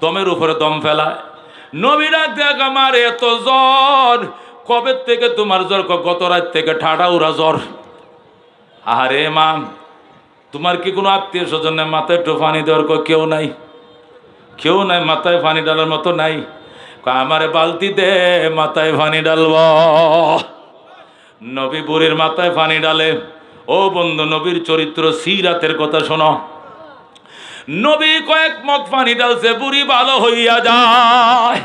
দমের উপরে দম ফেলায়। নবী ডাক দেখ আমার এত জ্বর কবে থেকে তোমার জ্বর? গত রাত থেকে ঠাডা উড়া জ্বর। আরে মা, তোমার কি কোনো আত্মীয় স্বজনের মাথায় একটু পানি দেওয়ার কেউ নাই। কেউ নাই, মাথায় পানি ডালার মতো নাই। আমারে বালতি দে, মাথায় পানি ডালব নবী বুড়ির মাথায় পানি ডালে ও বন্ধু, নবীর চরিত্র সিরাতের কথা শোনো। নবী কয়েক মগ পানি ডালছে বুড়ি ভালো হইয়া যায়।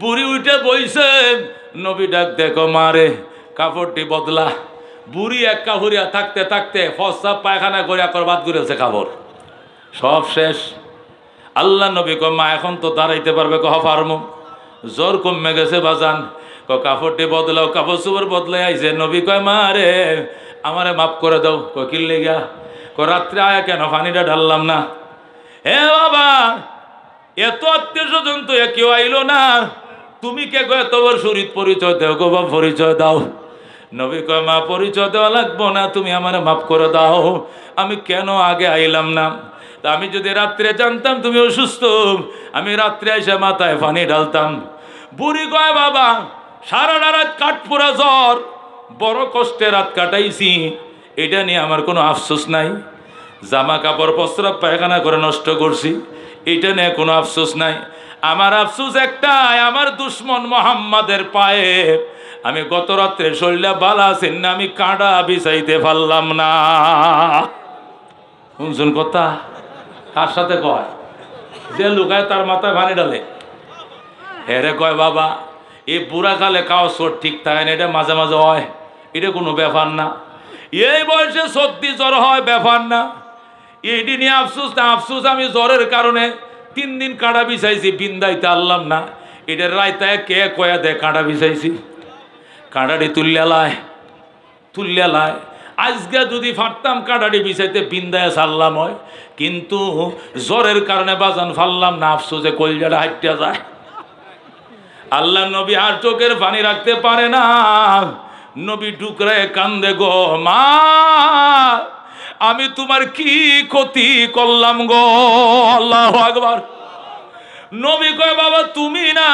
বুড়ি উঠে বইছে, নবী ডাক দেখো মারে কাপড়টি বদলা। বুড়ি এক কাপড়িয়া থাকতে থাকতে ফসা পায়খানা করিয়া করবাদ করেছে কাপড়। সব শেষ। আল্লাহ নবী কয়, মা, এখন তো দাঁড়াইতে পারবে কহ, পারমু। জ্বর কমে গেছে বাজান। ক কাপড়টি বদলাও, কাপড় চোপড় বদলাই আইছে। নবী কয়, মা রে, আমারে মাফ করে দাও। ককিল লেগা ক রাত্রে আয়া কেন, পানিটা ঢাললাম না? হে বাবা, এত আত্মীয় স্বজন তো কেউ আইলো না। তুমি কে গো তোমার শরীর পরিচয় দেও গো বা পরিচয় দাও। নবী কয়, মা, পরিচয় দেওয়া লাগবো না, তুমি আমার মাফ করে দাও। আমি কেন আগে আইলাম না? তা আমি যদি রাত্রে জানতাম তুমি অসুস্থ, আমি রাত্রে এসে মাথায় পানি ঢালতাম। বুড়ি কয়, বাবা, সারা রাত কাঠপুরা জ্বর, বড় কষ্টে রাত কাটাইছি। এটা নিয়ে আমার কোনো আফসোস নাই। জামা কাপড়, প্রস্রাব, পায়খানা করে নষ্ট করছি। এটা নিয়ে কোনো আফসোস নাই। আমার আফসুস একটাই, আমার দুশ্মন মোহাম্মদের পায়ে। আমি গত রাত্রে শরীরে বালা আছেন না, আমি কাঁটা বিছাইতে পারলাম না। শুনছুন কথা? কার সাথে কয়? যে লুকায় তার মাথায় ভানি ডালে হেরে কয় বাবা, এই বুড়া কালে কাও চোট ঠিক থাকে না, এটা মাঝে মাঝে হয়। এটা কোনো ব্যাপার না। এই বয়সে সত্যি জ্বর হয়, ব্যাপার না। এইটি নিয়ে আফসুস না, আফসুস আমি জ্বরের কারণে তিন দিন কাঁটা বিছাইছি, বিন্দাইতে আনলাম না। এটার রায়তায় কে কয়া দেয় কাঁটা বিছাইছি। কাঁটাটি তুলিয়া লায় তুলিয়া লায় আজকে যদি ফাটতাম কাঁটাটি বিছাইতে, বিন্দায় সারলাম হয়। কিন্তু জ্বরের কারণে বাজান ফাললাম না, আফসোসে কলজাটা হাঁটিয়া যায়। আল্লাহ নবী আর চোখের পানি রাখতে পারে না। নবী টুকরায় কান্দে গো মা। আমি তোমার কি ক্ষতি করলাম গো? আল্লাহ আকবার। নবী কয়, বাবা, তুমি না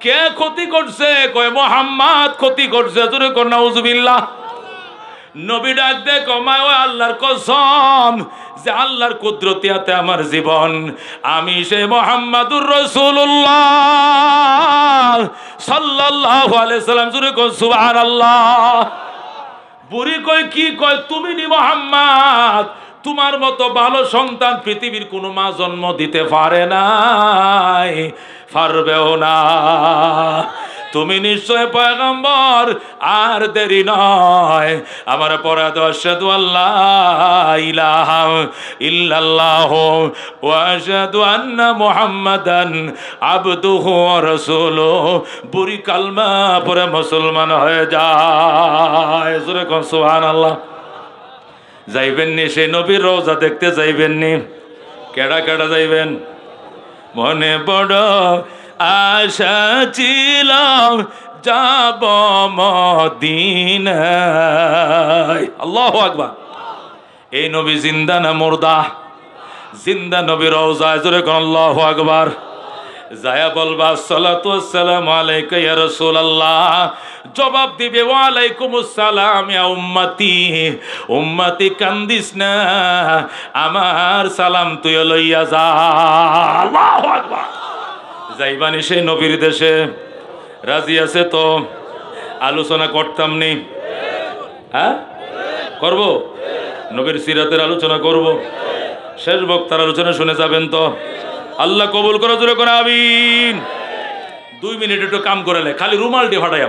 কে ক্ষতি করছে? কয়, মোহাম্মদ ক্ষতি করছে। তোরে নাউজুবিল্লাহ। নবী ডাক দে কমায় ও আল্লাহর কসম যে আল্লাহর কুদরতিয়াতে আমার জীবন, আমি সে মোহাম্মদুর রসুল্লাহ সাল্লাল্লাহু আলাইহি সাল্লাম। জুড়ে কো সুবহানাল্লাহ। বুড়ি কয় কি কয়? তুমি নি মোহাম্মদ। তোমার মতো ভালো সন্তান পৃথিবীর কোনো মা জন্ম দিতে পারে নাই। পারবেও না। তুমি নিশ্চয় পয়গম্বর, আর দেরি নয়। আমার পরে দশাদু আল্লাহ, ইলাহা ইল্লাল্লাহ, ওয়া আশহাদু আন্না বুড়ি কালমা পরে মুসলমান হয়ে যায়। কোন সুবহানাল্লাহ। যাইবেন নি সেই নবীর রোজা দেখতে যাইবেন নি কেডা কেডা যাইবেন? মনে বড় আশা ছিল যাব মদিনায়। আল্লাহু আকবার। এই নবী জিন্দা না মুর্দা? জিন্দা নবী রওজা, জোরে কোন আল্লাহু আকবার। যায়া বলবা আসসালামু আলাইকা ইয়া রাসূলুল্লাহ। জবাব দিবে ওয়ালাইকুম আসসালাম ইয়া উম্মতি। উম্মতি, কান্দিস না, আমার সালাম তুই লইয়া যা। আল্লাহু আকবার। যাইবানি সেই নবীর দেশে, রাজি আছে তো? আলোচনা করতাম নি? হ্যাঁ? করব? নবীর সিরাতের আলোচনা করব? শেষ বক্তার আলোচনা শুনে যাবেন তো? আল্লাহ কবুল করে, জোরে করে আবিন দুই মিনিট একটু কাম করে খালি রুমাল দিয়ে ফাটাই